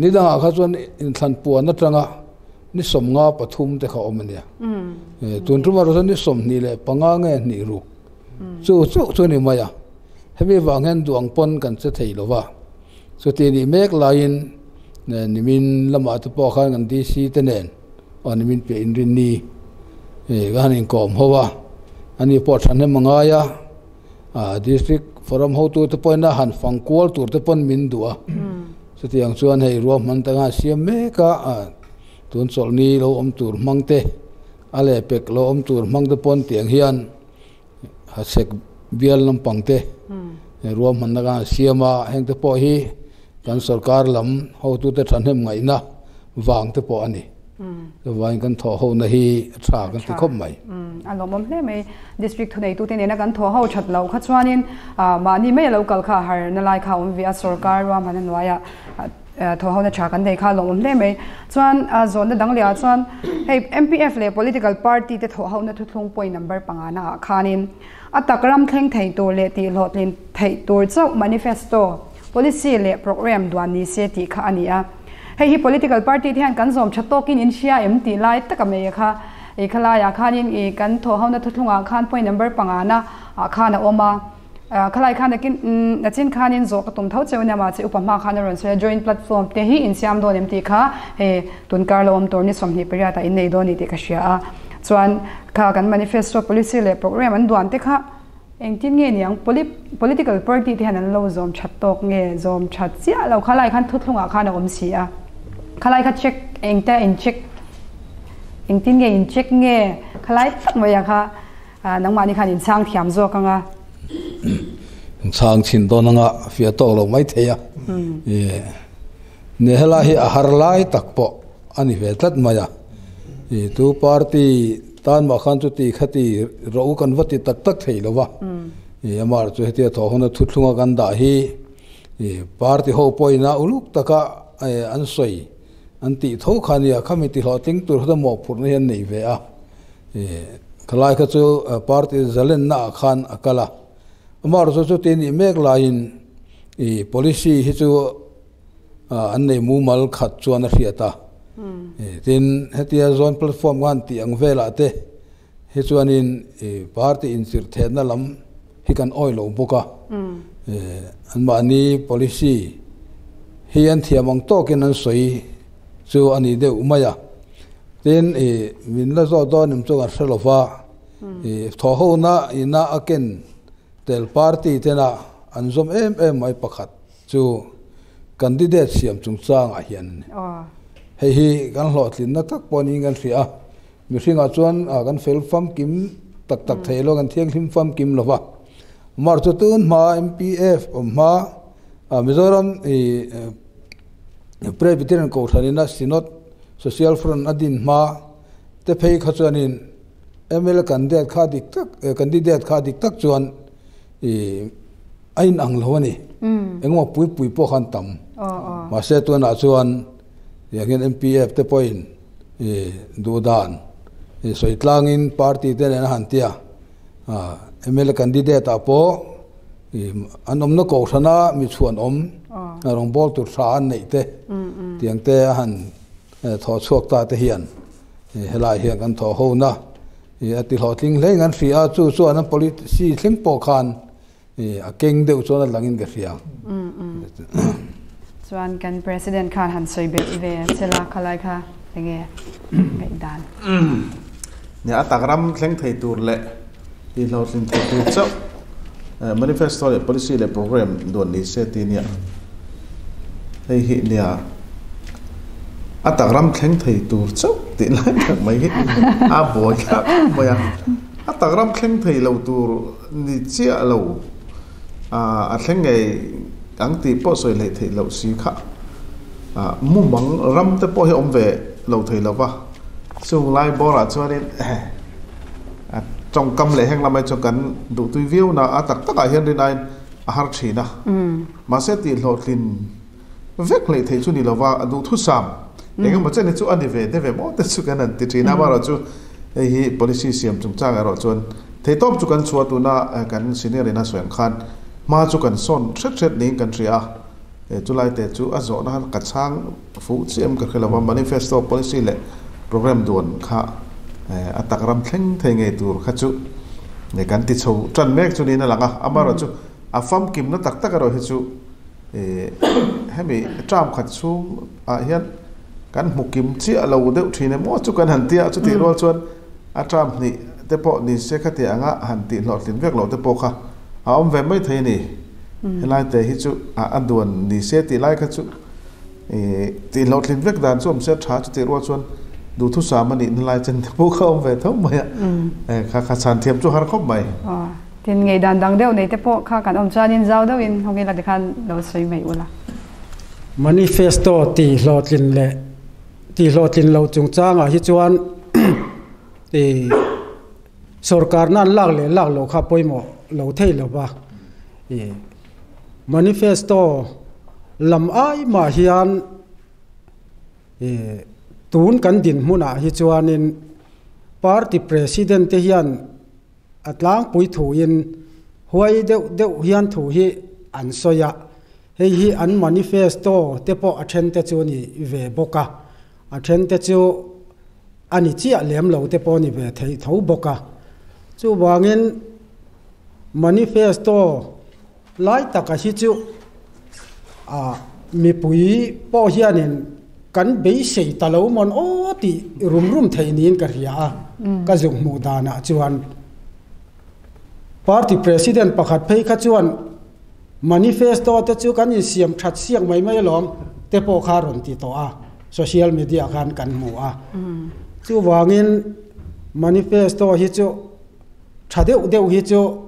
นี่ดังอาคาชวนอินทันปวนนัตรังอ่ะ han ti akhan kan hun kal to apo e dc lo om to te helai election lama kan ho tu te a tu po kha an fak om khop maya e mi a an ngai saka tin kan tho thei to khi hlu pon ti ve a e tun tu ma po hian huna tep ter e maya komin tun tu min than hi ni da kha chuan in than pu na tanga ni som nga pathum te kha omania e tun tu ma ro ni som ni le panga nge ni ru chu chu chu ni maya hemi wangen duang pon kan che thei lo wa so ti ni mek lain ne nimin lama tu po khan kan dc te nen on nimin pe in rin ni e gan in kom howa ani po than manga ya a district forum ho tu te point na han fang kwal tur te pon min duwa so ti ang chuan hei ro man ta nga siam me ka a tun chol ni lo om tur mang te ale pek lo om tur mang te pon tiang hian ha sek bial lam pang te ro man na nga siama heng te po hi. Kan sarkar lam ho tu te than hem ngai na wang te po ani the wang kan tho ho na hi tha kan ti khop mai a lo mom hle mai district thunei tu ten ena kan tho ho that lo kha chuanin ma ni mai lo kal kha har na lai kha um via sarkar wa man noya tho ho na cha kan dei kha lo mom hle mai chuan a zon na dang lia chuan hey mpf le political party te tho ho na thu thlung point number pangana khanin atakram thleng thei tur le ti lot lin thei tur chau manifesto, policy le program duan ni se ti kha ania hei hi political party thian kan zom thatokin in sia mt lai takame kha e khala ya khanin e kan tho hauna thuthlunga khan point number อขลายขันกินนัชินขานยินโจกตุ่มเท่าเจ้าเนี่ยมาจะอุปมาขันนรนเสีย joint platform เตหีหินสยามโดนเอ็มตีค่ะเฮตุนการลมตัวนี้สมหิปริยาแต่อินในโดนนี่ติกเชียส่วนข่ากัน manifesto policy เลยโปรแกรมมันด่วนตีค่ะเองที่เงี้ยนี่ยัง political party ที่นั้นเราโจมชัดตกเงี้ยโจมชัดเสียเราขลายขันทุกทงอาคารอมเสียขลายขันเช็คเองแต่เองเช็คเองที่เงี้ยเองเช็คเงี้ยขลายตั้งไว้ยาค่ะนักมานี่ขันอินสร้างเทียมโจกังอะ sang chin do nga fia to lo mai theya e ne hela hi har lai tak po ani ve tat maya. E tu party tan ma khan chu ti khati ro kan vati tak tak thei lo wa e amar chu hete tho hona thu thlunga kan da hi. E party ho poina uluk taka an soi. An ti tho khania khami ti lo ting tur hoda mo phur ne nei ve a. E khalai kha chu party zalen na khan akala māru sō sō tēnī mēk lāyīn 이 policy hichu anne mumal khat chu an hria ta hmm. e, tin hetia zone platform wan ti ang vela te hichu anin party in sir thena lam hikan oil o boka. Hmm. E, an ma ni policy hi an thiamang to ken an soi chu ani de umaya. Tin min la zo do nim chu ga hrelofa. Hmm. Tho ho na ina aken tel party tena anzom em em mai pakhat chu candidate siam chung chang a hian he hi kan hlo thlin na tak poni kan thli mi hringa ah chuan a kan fel fam kim tak tak thailo kan thiang hlim fam kim lova mar chu tun ma mpf ma mizoram e presbyterian ko thanina sinot social front adin ma te phei kha chuanin ml candidate kha dik tak eh, candidate kha dik tak chuan e ain ang lo ni engma pui pui po khan tam ma se tu na chuan yangin mpf te point e du dan e soitlangin party te na han tia a ml candidate apo e anom na ko thana mi chuan om rong bol tur sa an nei te tiang te han tho chuak ta te hian helai hian kan tho ho na e ati hlo tling le ngan fi a chu chu an policy tling po khan e a keng deuh chuan a langin ka ria chuan kan president khan han soi be ve chela khalai kha enge ngai dan ne atagram thleng thei tur le ti lo tling thei tur chau manifesto le policy le program don ni se ti nia hei hi nia atagram thleng thei tur chau ti lai thak mai hi a boy kha moya atagram thleng thei lo tur ni chia lo a a thleng ngai ang ti po soi le thei lo si kha a mu mang ram te po hi om ve lo thei lo wa chung lai bora chuanin a trong kam le heng lamai cho kan du tui view na a tak tak a hian rin ain a har thina ma se ti lo thlin vek le thei chu ni lo wa du thu sam engam ma chen chu ani ve de ve mo te chu kan an ti thina ma ro chu hi policy siam chung chang ro chuan thei top chu kan chua tu na kan senior ina soyan khan มาจุกันส่นเช็ดเช็ดนี้กันเสียเอจุไลเตจูอาจนะฮันกัดช้างฟูซีเอ็มกัเคละวันมานิเฟสโต policy เละโปรแกรมด่วนค่ะอออัตกรรมเพ่งเทงไงตัวค่ะจูในการติดชูจันเมกจุนี้นั่นแหละอ่อามาเราจูอาฟัมกิมนั่นตักตะกันเราเฮจูเออให้มีจามขัดชูอะเฮียนกันหมุกิมเชี่ยเราเดือดทีเนี่ยมั่วจุกันหันเตียจุดที่รอชวนอาจามนี่เตปอนี่เสียขัดเตียงอะหันตีหลอดตินเวกหลอดเตปอค่ะ a om ve mai thei ni. Helai te hi chu a aduan ni se ti lai kha chu. E ti lo tin vek dan chu om se tha chu ti rol chuan. Du thu sa mani lai chen te po kha om ve thau mai e kha kha san thiam chu har khop mai. Tin ngai dan dang deuh nei te po kha kan om chanin zau deuh in. Hongi la dekhan lo soi mai ula. Manifesto ti hlotlin le ti hlotlin lo chung changa hi chuan. Ti sarkar nan lak le lak lo kha poimo lo thei lo ba e manifesto lam ai ma hian e tun kan din hmuna ah hi chuanin, party president te hian atlang pui thu in huai deuh deuh hian thu hi an soya. Hei hi an manifesto te po a te chu ni ve boka a. Te chu ani chia lem lo te po ni ve thei tho boka chu wangin manifesto lai taka hi chu a mi pui po hianin kan be sei ta lo mon o ti rum rum thei nin ka ria ka zung mu dana chuan party president pakhat phei kha chuan manifesto te chu kan in siam that siang mai mai lom te po kha ron ti to a social media khan kan mu a chu wangin manifesto hi chu thadeu deu hi chu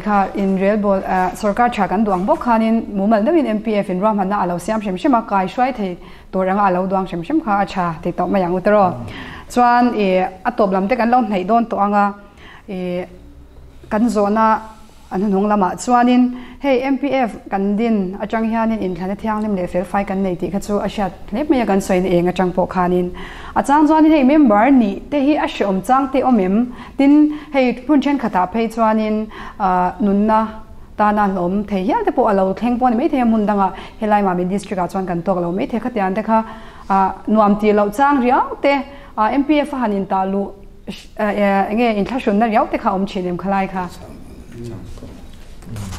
kha in real bol uh, sarkar tha kan duang bok khanin mumal dawin mpf in ram hana alo siam shem shema kai shwai the torang alo duang shem shem kha acha te to ma yang utro mm. chuan e atop lam te kan lo nei don to anga e kan zona อันหนุ่งละมาชวนินเฮ้ย MPF กันดินอาจารย์ฮานินอินทานเทียงเล่มเลเฟลไฟกันในที่ขจูอาชีพเล็บไมียากันสวยเองอาจารย์ปกคานินอาจารย์ชวนินเฮ้ยเมมเบอร์นี่เตฮีอาชอมจังเตอมเมมดินเฮ้ยพุ่นเช่นขตาเพยชวนินนุนนะตานาลมเที่ยวนเตปอเราเทงปอนไม่เที่ยมุนดังอะเฮไลมาเป็นดิสตริกอาจารย์กันตัวเราไม่เทขตยันเด็ตค่ะนวมตีเราจ้างเรียงเต MPF ฮันินตาลูเงี้ยอินทัชชนนั่นเรียงเด็กเขาอมเชนิมคลายค่ะ an in po tin ta po chuan ta in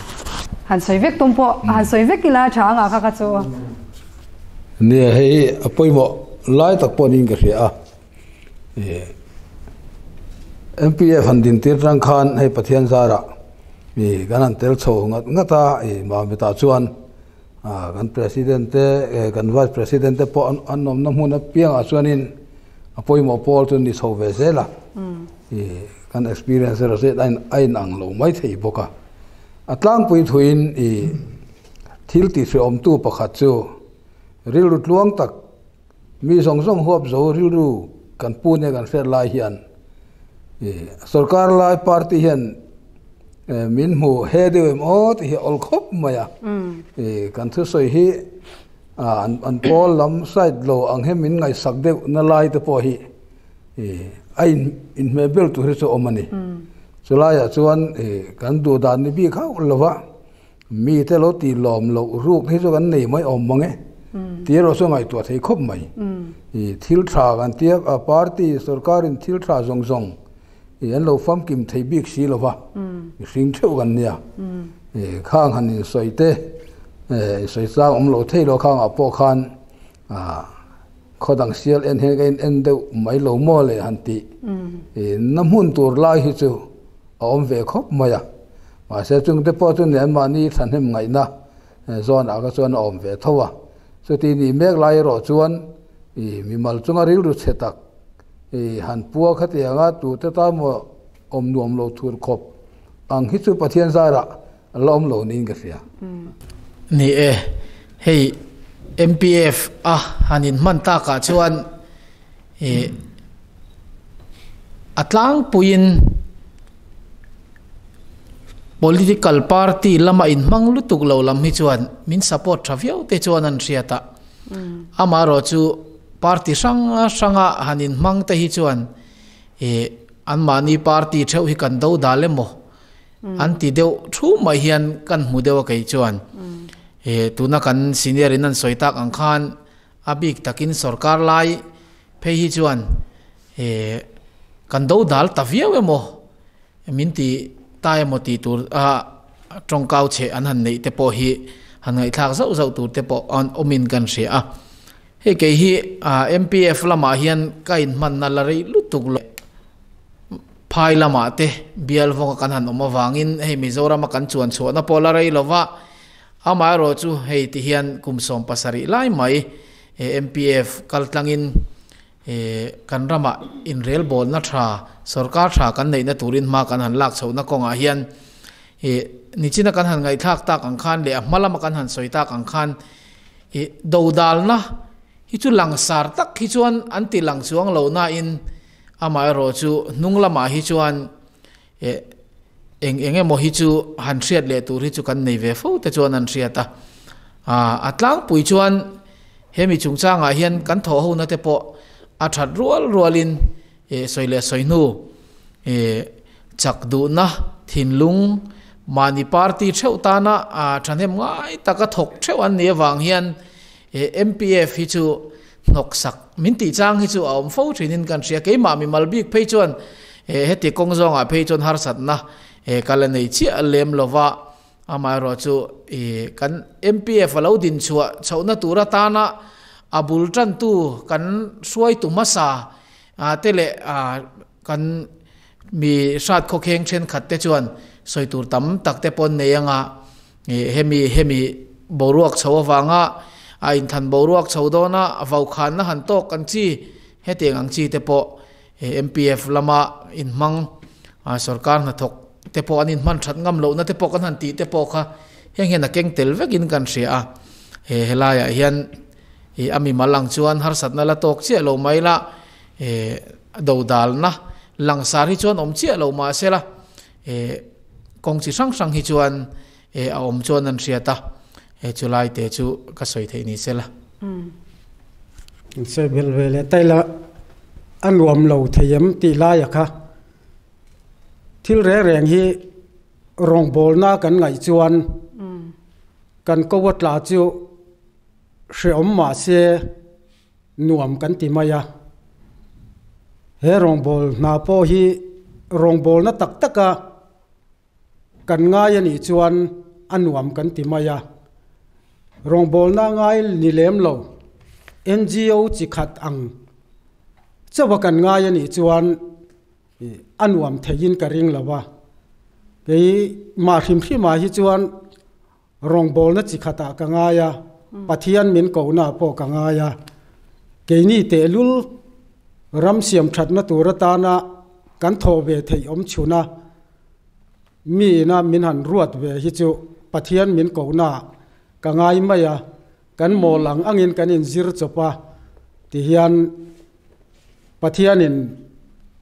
han soi vek tum po han soi vek kila cha nga kha ka chu ni hei apoi tak pon in ka ria a e MPF han din tir rang khan hei pathian zara mi ganan tel chho ngat ngata e ma mi ta chuan a kan president te kan vice president te po an nom na mun a piang a chuanin apoi mo pol tu ni chho ve zela kan experience ra se ain ain ang lo mai thei boka atlang pui thuin i thil ti se om tu pakhat chu. Ril ru tluang tak mi song song hop zo ril ru kan pu ne kan fer lai hian. E sarkar lai party hian min mu he de em o ti hi ol khop maya e kan thu soi hi an an pol lam side lo ang he min ngai sak de na lai te po hi. e ai in me bel tu ri so omani chulaya chuan e kan du dan ni bi kha lova mi te lo ti lom lo ruk hi chu kan nei mai om mange ti ro so ngai tu thei khop mai e thil tha kan tiak a party sarkar in thil tha zong zong e an lo fam kim thei bik si lova e ring theu kan nia e khang han in soi te e soi sa om lo thei lo khang a po khan a khodang sial en he en en deu mai lo mo le han ti. E namun tur lai hi chu om ve khop maya. Ma se chung te po chu ne ma ni than hem ngai na. Zon aga chuan om ve thowa so ti ni mek lai ro chuan i mi mal chunga ril ru chetak i han puwa khati anga tu te ta mo om nuam lo thur khop. Ang hi chu pathian zara lom lo nin ga sia. Ni e hei MPF a hanin man ta ka chuan e atlang puin political party lama in mang lutuk lo lam hi chuan min support thaviau te chuan an riata ama ro chu party sanga sanga hanin mang te hi chuan e an mani party theu hi kan do dale mo. An ti deu thu mai hian kan mu dewa kai chuan e tuna kan senior in an soitak ang khan abik takin sarkar lai phe hi chuan. He, kan do dal taviau emo min ti tai mo ti tur, a, trong kau che an han nei te po hi, han ngai thak zau zau tur te po on omin kan ria a. He, ke hi, a MPF lama hian kain man na lari lutuk lo. Phai lama te, bial vong kan han omawangin he mizoram kan chuan chuan na polarai lova ama ro chu hei ti hian kum som pasari. Lai mai eh, MPF kaltlangin e kan rama in rel bol na tha. Sarkar tha kan nei na turin ma kan han lak chho na konga hian. Eh, e nichina kan han ngai thak tak ang khan, le malama kan han soi tak khan. E do dal na. Hi chu lang sar tak, hi chuan anti lang chuang lo na in. Amai ro chu nung lama hi chuan e eng eng e mo hi chu han hriat le tur hi chu kan nei ve fo te chuan an hriata. A atlang pui chuan hemi chungchanga hian kan tho ho na te po a that rual rualin e soile soinu e chak du na, thin lung, mani party theu ta na, a thanem ngai taka thok theu an ne wang hian e mpf hi chu nok sak min ti chang hi chu om fo thinin kan ria ke ma mi malbik phei chuan e heti kong zonga phei chuan har sat na e kala nei chi alem lova amai ro chu e kan mpf lo din chua chona tura tana abul tan tu, kan suai tu masa a tele a, kan mi sat kho kheng chen khat te chuan. Soi tur tam tak te pon ne anga e eh, hemi hemi boruak chawa wanga a in than boruak chaudona avau khan na han to kan chi. Heteng ang chi te po. Mpf lama in mang a sarkar na thok te po anin man that ngam lo na te po kan han ti te po kha. Heng hen a keng tel vekin kan sia. Eh, a he helaya ah hian e ami malang chuan, har sat na la tok che lo mai la. Eh, e do dal na. Lang sar hi chuan om che lo ma se la. E kong chi sang sang hi chuan e a om chuan an ria ta. E chulai te chu ka soi thei ni se la. Hmm. Se bel vele tai la an luam lo theyam ti la ya kha. ทิลเรแรงฮีรองบอลนากันไงจวนกันก็วัดลาจิวเสียอมมาเสียน่วมกันติมายาเฮรองบอลนาพ่อฮีรองบอลนาตักตะกะกันง่ายนี่จวนอันหน่วมกันติมายารองบอลนาง่ายนี่เลมโลเอ็นจีโอจิขัดอังจะว่ากันง่ายนี่จวน อันวมเทยินกระริงละว่าไปมาหิมที่มาฮิจวนรองบอลนั่นจิขตากังายาปะเทียนมินเก่าน้าพ่อกังายะเกนี่เตลุลรำเสียมชัดนตุรตานะกันททเวทยอมชูนะมีนะมินหันรวดเวฮิจูปะเทียนมินเก่าน้ากังายไม่ยากันโมหลังอังเงินกันอินซิรจปะที่เฮียนปะเทียนอิน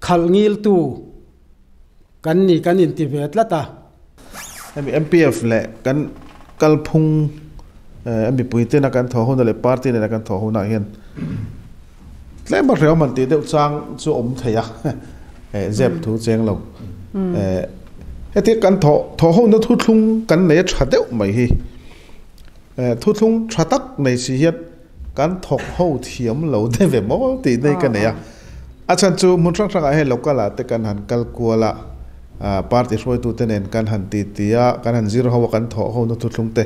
khal ngil tu. Kan ni kan in ti vet la ta. Ami MPF le kan kal phung ami puite na kan tho hon le party na kan tho hon na hian tle ma reo man ti deuh chang chu om theya e zep thu cheng lo e heti kan tho tho hon na thu thlung kan ne tha deuh mai hi. E thu thlung tha tak nei si hiat kan thok ho thiam lo de ve mo ti nei kan ne ya อาจารย์จูมุนทรักทางให้ลกละแต่การหันกัลกัวละอ่าพร์ติช่วยตัวเตนนการหันตีตียาการหันจีรหัวกันท้อหัวนัทุลุงเต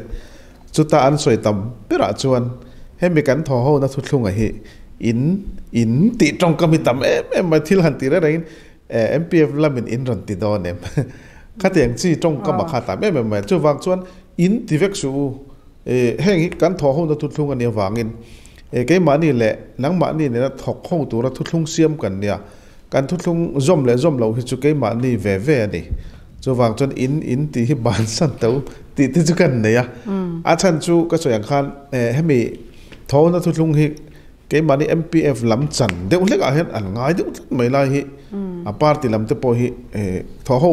จุดตาอันสวยต่ำเปรัจวนให้มีกันถอหัวนัทุลุงอะฮิอินอินตีตรงก็มีต่ำเอ็มเอ็มมาทิลหันตีได้ไรเอ็มพีเอฟละมินอินรันติดอนเอ็มข้าแต่ยังจีตรงก็มาข้าต่ำเอ็มเอ็มมาจู่วางชวนอินติเวกสูเอแห้งกันถอหัวนัทุลุงอันเนี่ยวางอิน wangin e ke mani le nang mani ne thok khong tu ra thu thlung siam kan nia kan thu thlung zom le zom lo hi chu ke mani ve ve ani chu wang chon in in ti hi ban san to ti ti chu kan ne ya a chan chu ka so yang khan e hemi tho na thu thlung hi ke mani MPF lam chan de ulek a hen al ngai de mai lai hi a party lam te po hi e tho ho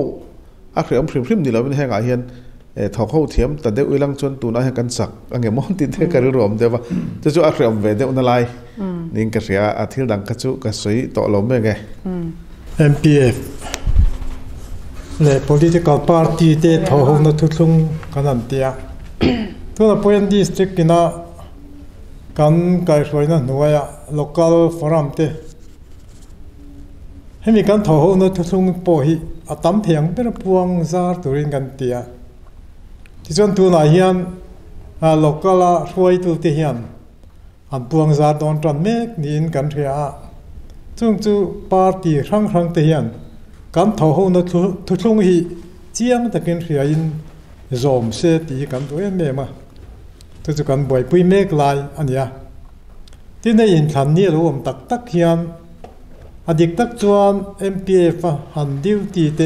a khriam phrim phrim ni lo ni heng a hian e thọ khâu thiam ta de uilang chon tu na kan sak ange mon ti the kar rom dewa chu chu a khriam ve de na lai. Ning ka ria a thil dang ka chu ka soi to lo me ge MPF le political party te tho ho na thu thlung kanan tia. Tu na point district kina kan kai roi na nuaya local forum te hemi kan tho ho na thu thlung po hi atam thiang per puang zar turin kan tia ที่ส่นตัวไหนเฮียนหลอกก็ละรวยตัวที่เฮียนอันปวงซาดอนตรันเมกนี่นกันเทียจงจูปาร์ตี้ครั้งครั้งที่เฮียนกันทหนทุทุงฮีเจียงตะกินเทียอินยอมเสตีกันตัวเองเมมาตัวจุกันบ่อยปุยเมกลายอันเนี้ที่ในอินทันนี่รวมตักตักเฮียนอดีตตักจวนเอ็มพีเอฟหันดิวตีเต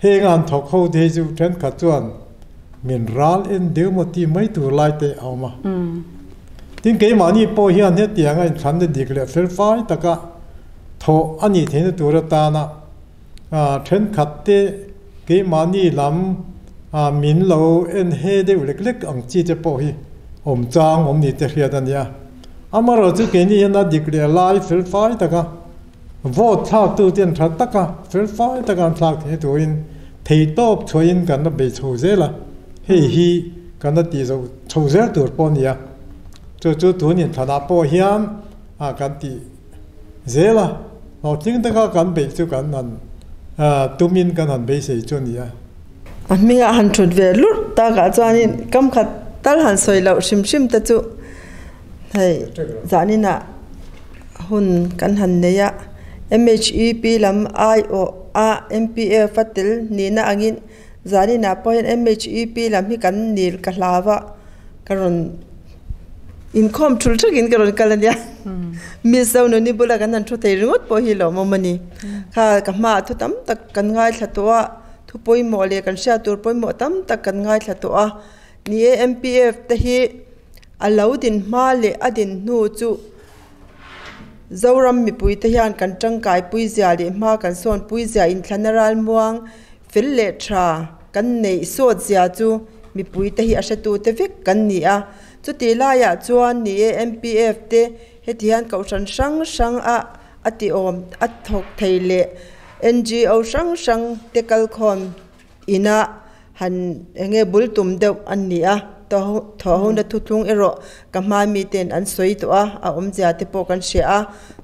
เฮงันถกเข้าเทจูเทนกันจวน min ral en deu mo ti mai tu lai te au ma. Tin ke ma ni po hian he tiang a than de dik le fel fai taka tho ani the tu ra ta na. A tren khat te ke ma ni lam a min lo en he de lek lek ang chi te po hi. Om chang om ni te hria dan ya amaro chu ke ni na dik le lai fel fai taka vote thak tu tiên thật tất cả fel fai taka thak he tu in. Thei top choin kan na be chho zela he hi đi rồi ti zo chho bao tur cho ya chu chu tu ni thana po hiam a kan ti zela lo ting ta ka kan be chu kan nan a tumin kan han be sei chu ni ya an minga han thut ve lut ta ga chuanin kam khat tal han soi lo shim shim ta chu hei zanina hun kan han ne ya MHEP lam I o a MPA fatil nina angin angin zanina point MHEP lam hi kan nil ka hlawa karon income thul thakin karon kalan ya mi sau no ni bula kan an thu thei ringot po hi lo mo mani kha ka ma thu tam tak kan ngai thlatwa thu poi mo le kan sha tur poi mo tam tak kan ngai thlatwa ni MPF te hi alaudin ma le adin nu chu zoram mi pui te hian kan tangkai pui zia le ma kan son pui zia in thlanaral muang fil le tha, kan nei so zia chu mi pui te hi a tu te vek kan ni a. Chu ti la ya chuan ni e MPF te, he tian ko san à sang a ati om at thầy lệ NGO sang sang te kal khom ina, han enge bul tum deuh an ni a. To tho ho thu thung e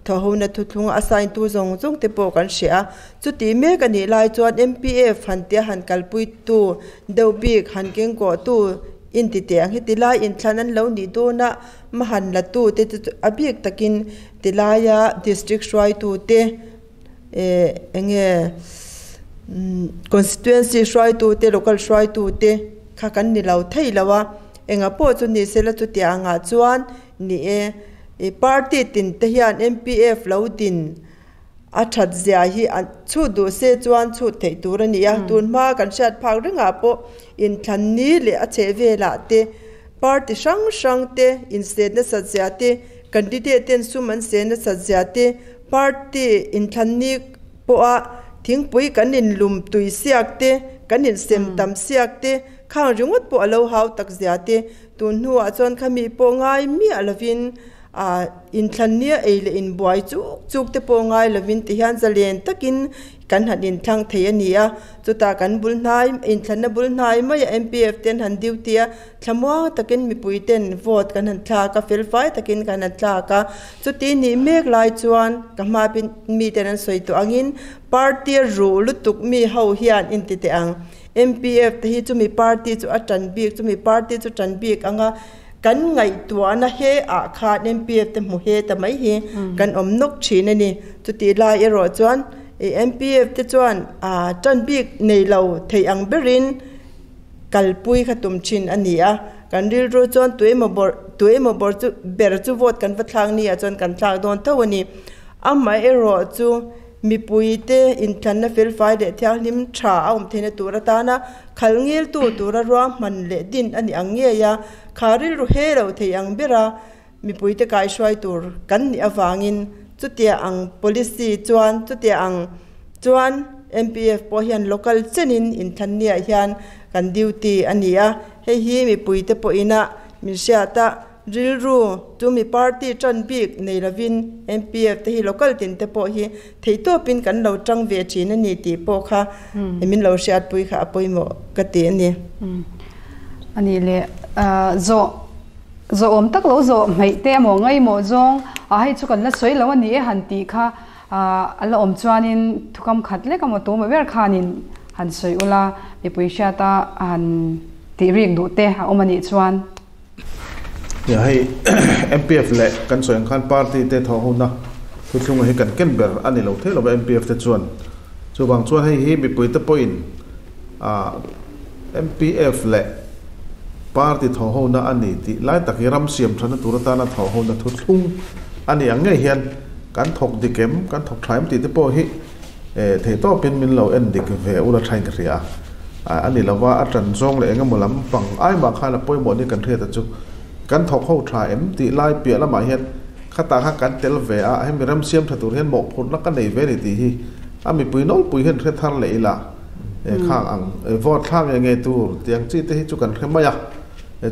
ero ka ma mi ten an soi to a a om ja te po kan she a tho ho na thu thung a sign tu zong zong te po kan she a chu ti me ka ni lai chuan MPF han te han kal pui tu. Deuh bik han keng ko tu. In ti te ang hi ti lai in thlan an lo ni do na ma han la tu te abik takin ti lai ya district shwai tu te e enge constituency shwai tu te, local shwai tu te. Kha kan ni lo thei lawa enga po chu ni sela chu ti anga chuan ni e e party tin te hian mpf lo tin a that zia hi a chu du se chuan chu thei tur ani. Ya hmm. tun ma kan shat phak ringa po. In than ni le a che ve la te. Party sang sang te in se na sa zia te. Candidate ten su man se na sa zia te. Party in than ni po a thing pui kan in lum tui siak te kan in sem hmm. tam siak te. Khang ringot po alo hau tak zia te. Tun nu a chon khami po ngai mi alavin a in thlan nia eile in buai chu chuk te po ngai lovin ti hian zalen takin kan han in thang thei ania chu ta kan bul nai in thlan na bul nai ma ya MPF ten han diu tia thlamwa takin mi pui ten vote kan han thla ka fel fai takin kan han thla ka chu ti ni mek lai chuan ka ma pin mi ten an soi to angin party ru lutuk mi ho hian in ti te ang MPF te hi chu mi party chu a tan bik chu mi party chu tan bik anga กันไงตัวน่ะเฮอาคาดเอ็มพีเอฟแต่หมูเฮแต่ไม่เฮกันอมนกชีนนี่จุติลาเอรอจวนเอ็มพีเอฟที่จวนอาจันบีกในเราไทยอังเบรินกัลปุยขตุมชินอันนี้อะกันรีรู้จวนตัวเอ็มบอร์ตัวเอ็มบอร์จูเบรจูวอดกันวัดทางนี้อะจวนกันทางโดนเท่านี้อะไมาเอรอจูมีปุยเตอินทันนะฟิลไฟเดที่นิมชาอุมเทนตัวระตานะขัลเงียตัวตัวระรวมมันเลดินอันนี้อังเงียยา kharil ru he ro the ang bera mi pui te kai shwai tur kan ni awangin chutia ang policy chuan chutia ang chuan MPF po hian local chenin in than nia hian kan duty ania he hi mi pui te po ina mi sia ta rilru tumi party chan bik nei lavin MPF te hi local tin te po hi thei to pin kan lo tang ve chin ani ti po kha emin lo shat pui kha apoi mo ka ti ani ani le ờ, zo zo om tak lo, zo mai te mo ngai mo zong a hai chu kan la soi lo ani e han ti kha ờ, ala om chuanin thukam khat le ka mo to ma ber khanin han soi ula. Mi pui sha ta han ti ring du te ha omani chuan. Ya hay MPF le kan soi khan party te tho ho na thu thung hi kan ken ber ani lo the lo MPF te chuan. Chu bang chuan hei hi, mi pui ta point a à, MPF le party tho ho na ani ti lai tak ram siam thana turata na tho ho na thu thung ani ang nge hian kan thok dikem kan thok thaim ti te po hi e the to pin min lo en dik ve ula thain ka ria ani lawa atran zong le engam lam pang ai ma khala poi mo ni kan the ta chu kan thok ho tha em ti lai pia la ma hian khata ha kan tel ve a hem ram siam tha tur hian mo phun la ka nei ve ni ti hi ami pui nol pui hian the thar le ila e khang ang vot khang nge tur tiang chi te hi chu kan khema ya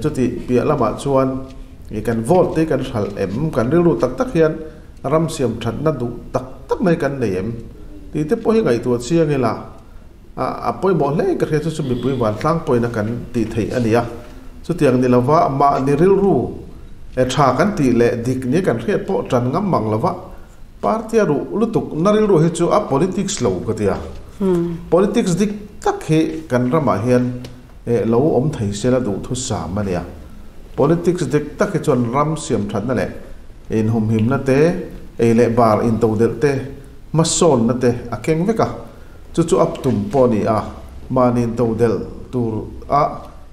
chu ti pia la ma chuan i kan vote te kan hal em kan rilu tak tak hian ram siam that na du tak tak mai kan nei em ti te po hi ngai tu chiang ila a a poi mo le ka khe chu mi pui wan tlang poi na kan ti thei ania chu tiang ni lawa ma ni ril ru e tha kan ti le dik ni kan khe po tran ngam mang lawa partia ru lutuk naril ru hi chu a politics lo ka tia politics dik tak he kan rama hian e lo om thei sela du thu sa mania politics dik tak he chon ram siam that na le in hum him na te e le bar in to del te masol na te a keng veka chu chu up tum poni a manin to del tur a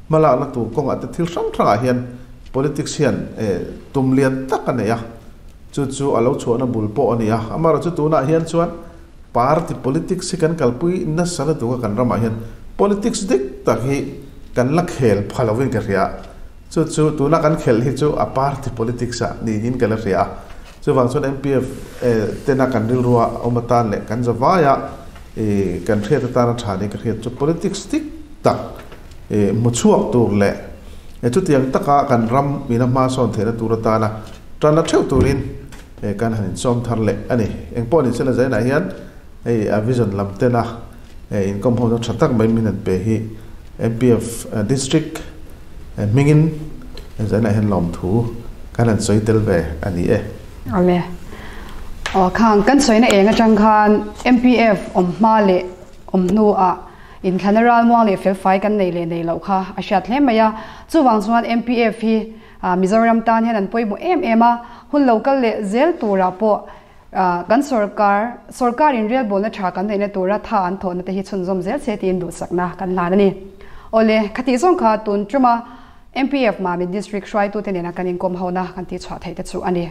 mala na tur kong a te thil sang thanga hian politics hian e tum lian tak ane ya chu chu alo chhuana bul po ani a amara chu tuna hian chuan party politics si kan kalpui na sala tu kan rama hian politics dik tak hi kan la khel phalawin ka ria. Chu chu tuna kan khel hi chu a party politics a ni hin kala ria. Chu wang chon MPF e eh, tena kan ril ruwa omatan le kan zawaya e eh, kan thre ta ta na thani ka ria. Chu politics dik tak e eh, muchuak tur le e chu tiang taka kan ram mina ma son thena tur ta na tana theu turin e kan hanin som thar le ani, eng pon in sela zaina hian ei a vision lam tena e in kom ho thatak mai minat pe hi MPF district mingin zaina hen lom thu kan an soi tel ve ani e ale o khang kan soi na eng atang khan MPF om ma le om nu a in general mo le fel fai kan nei le nei lo kha a shat hle maya chu wang chuan MPF hi Mizoram tan hen an poi mu em em a hun local le zel tura po gan sarkar sarkar in real bolna tha kan ne tora tha an thon te hi chun zom zel se tin du sakna kan la ni ole khati zong kha tun chuma MPF ma mi district shwai tu te ne na kan in kom ho na kan ti chwa thai te chu ani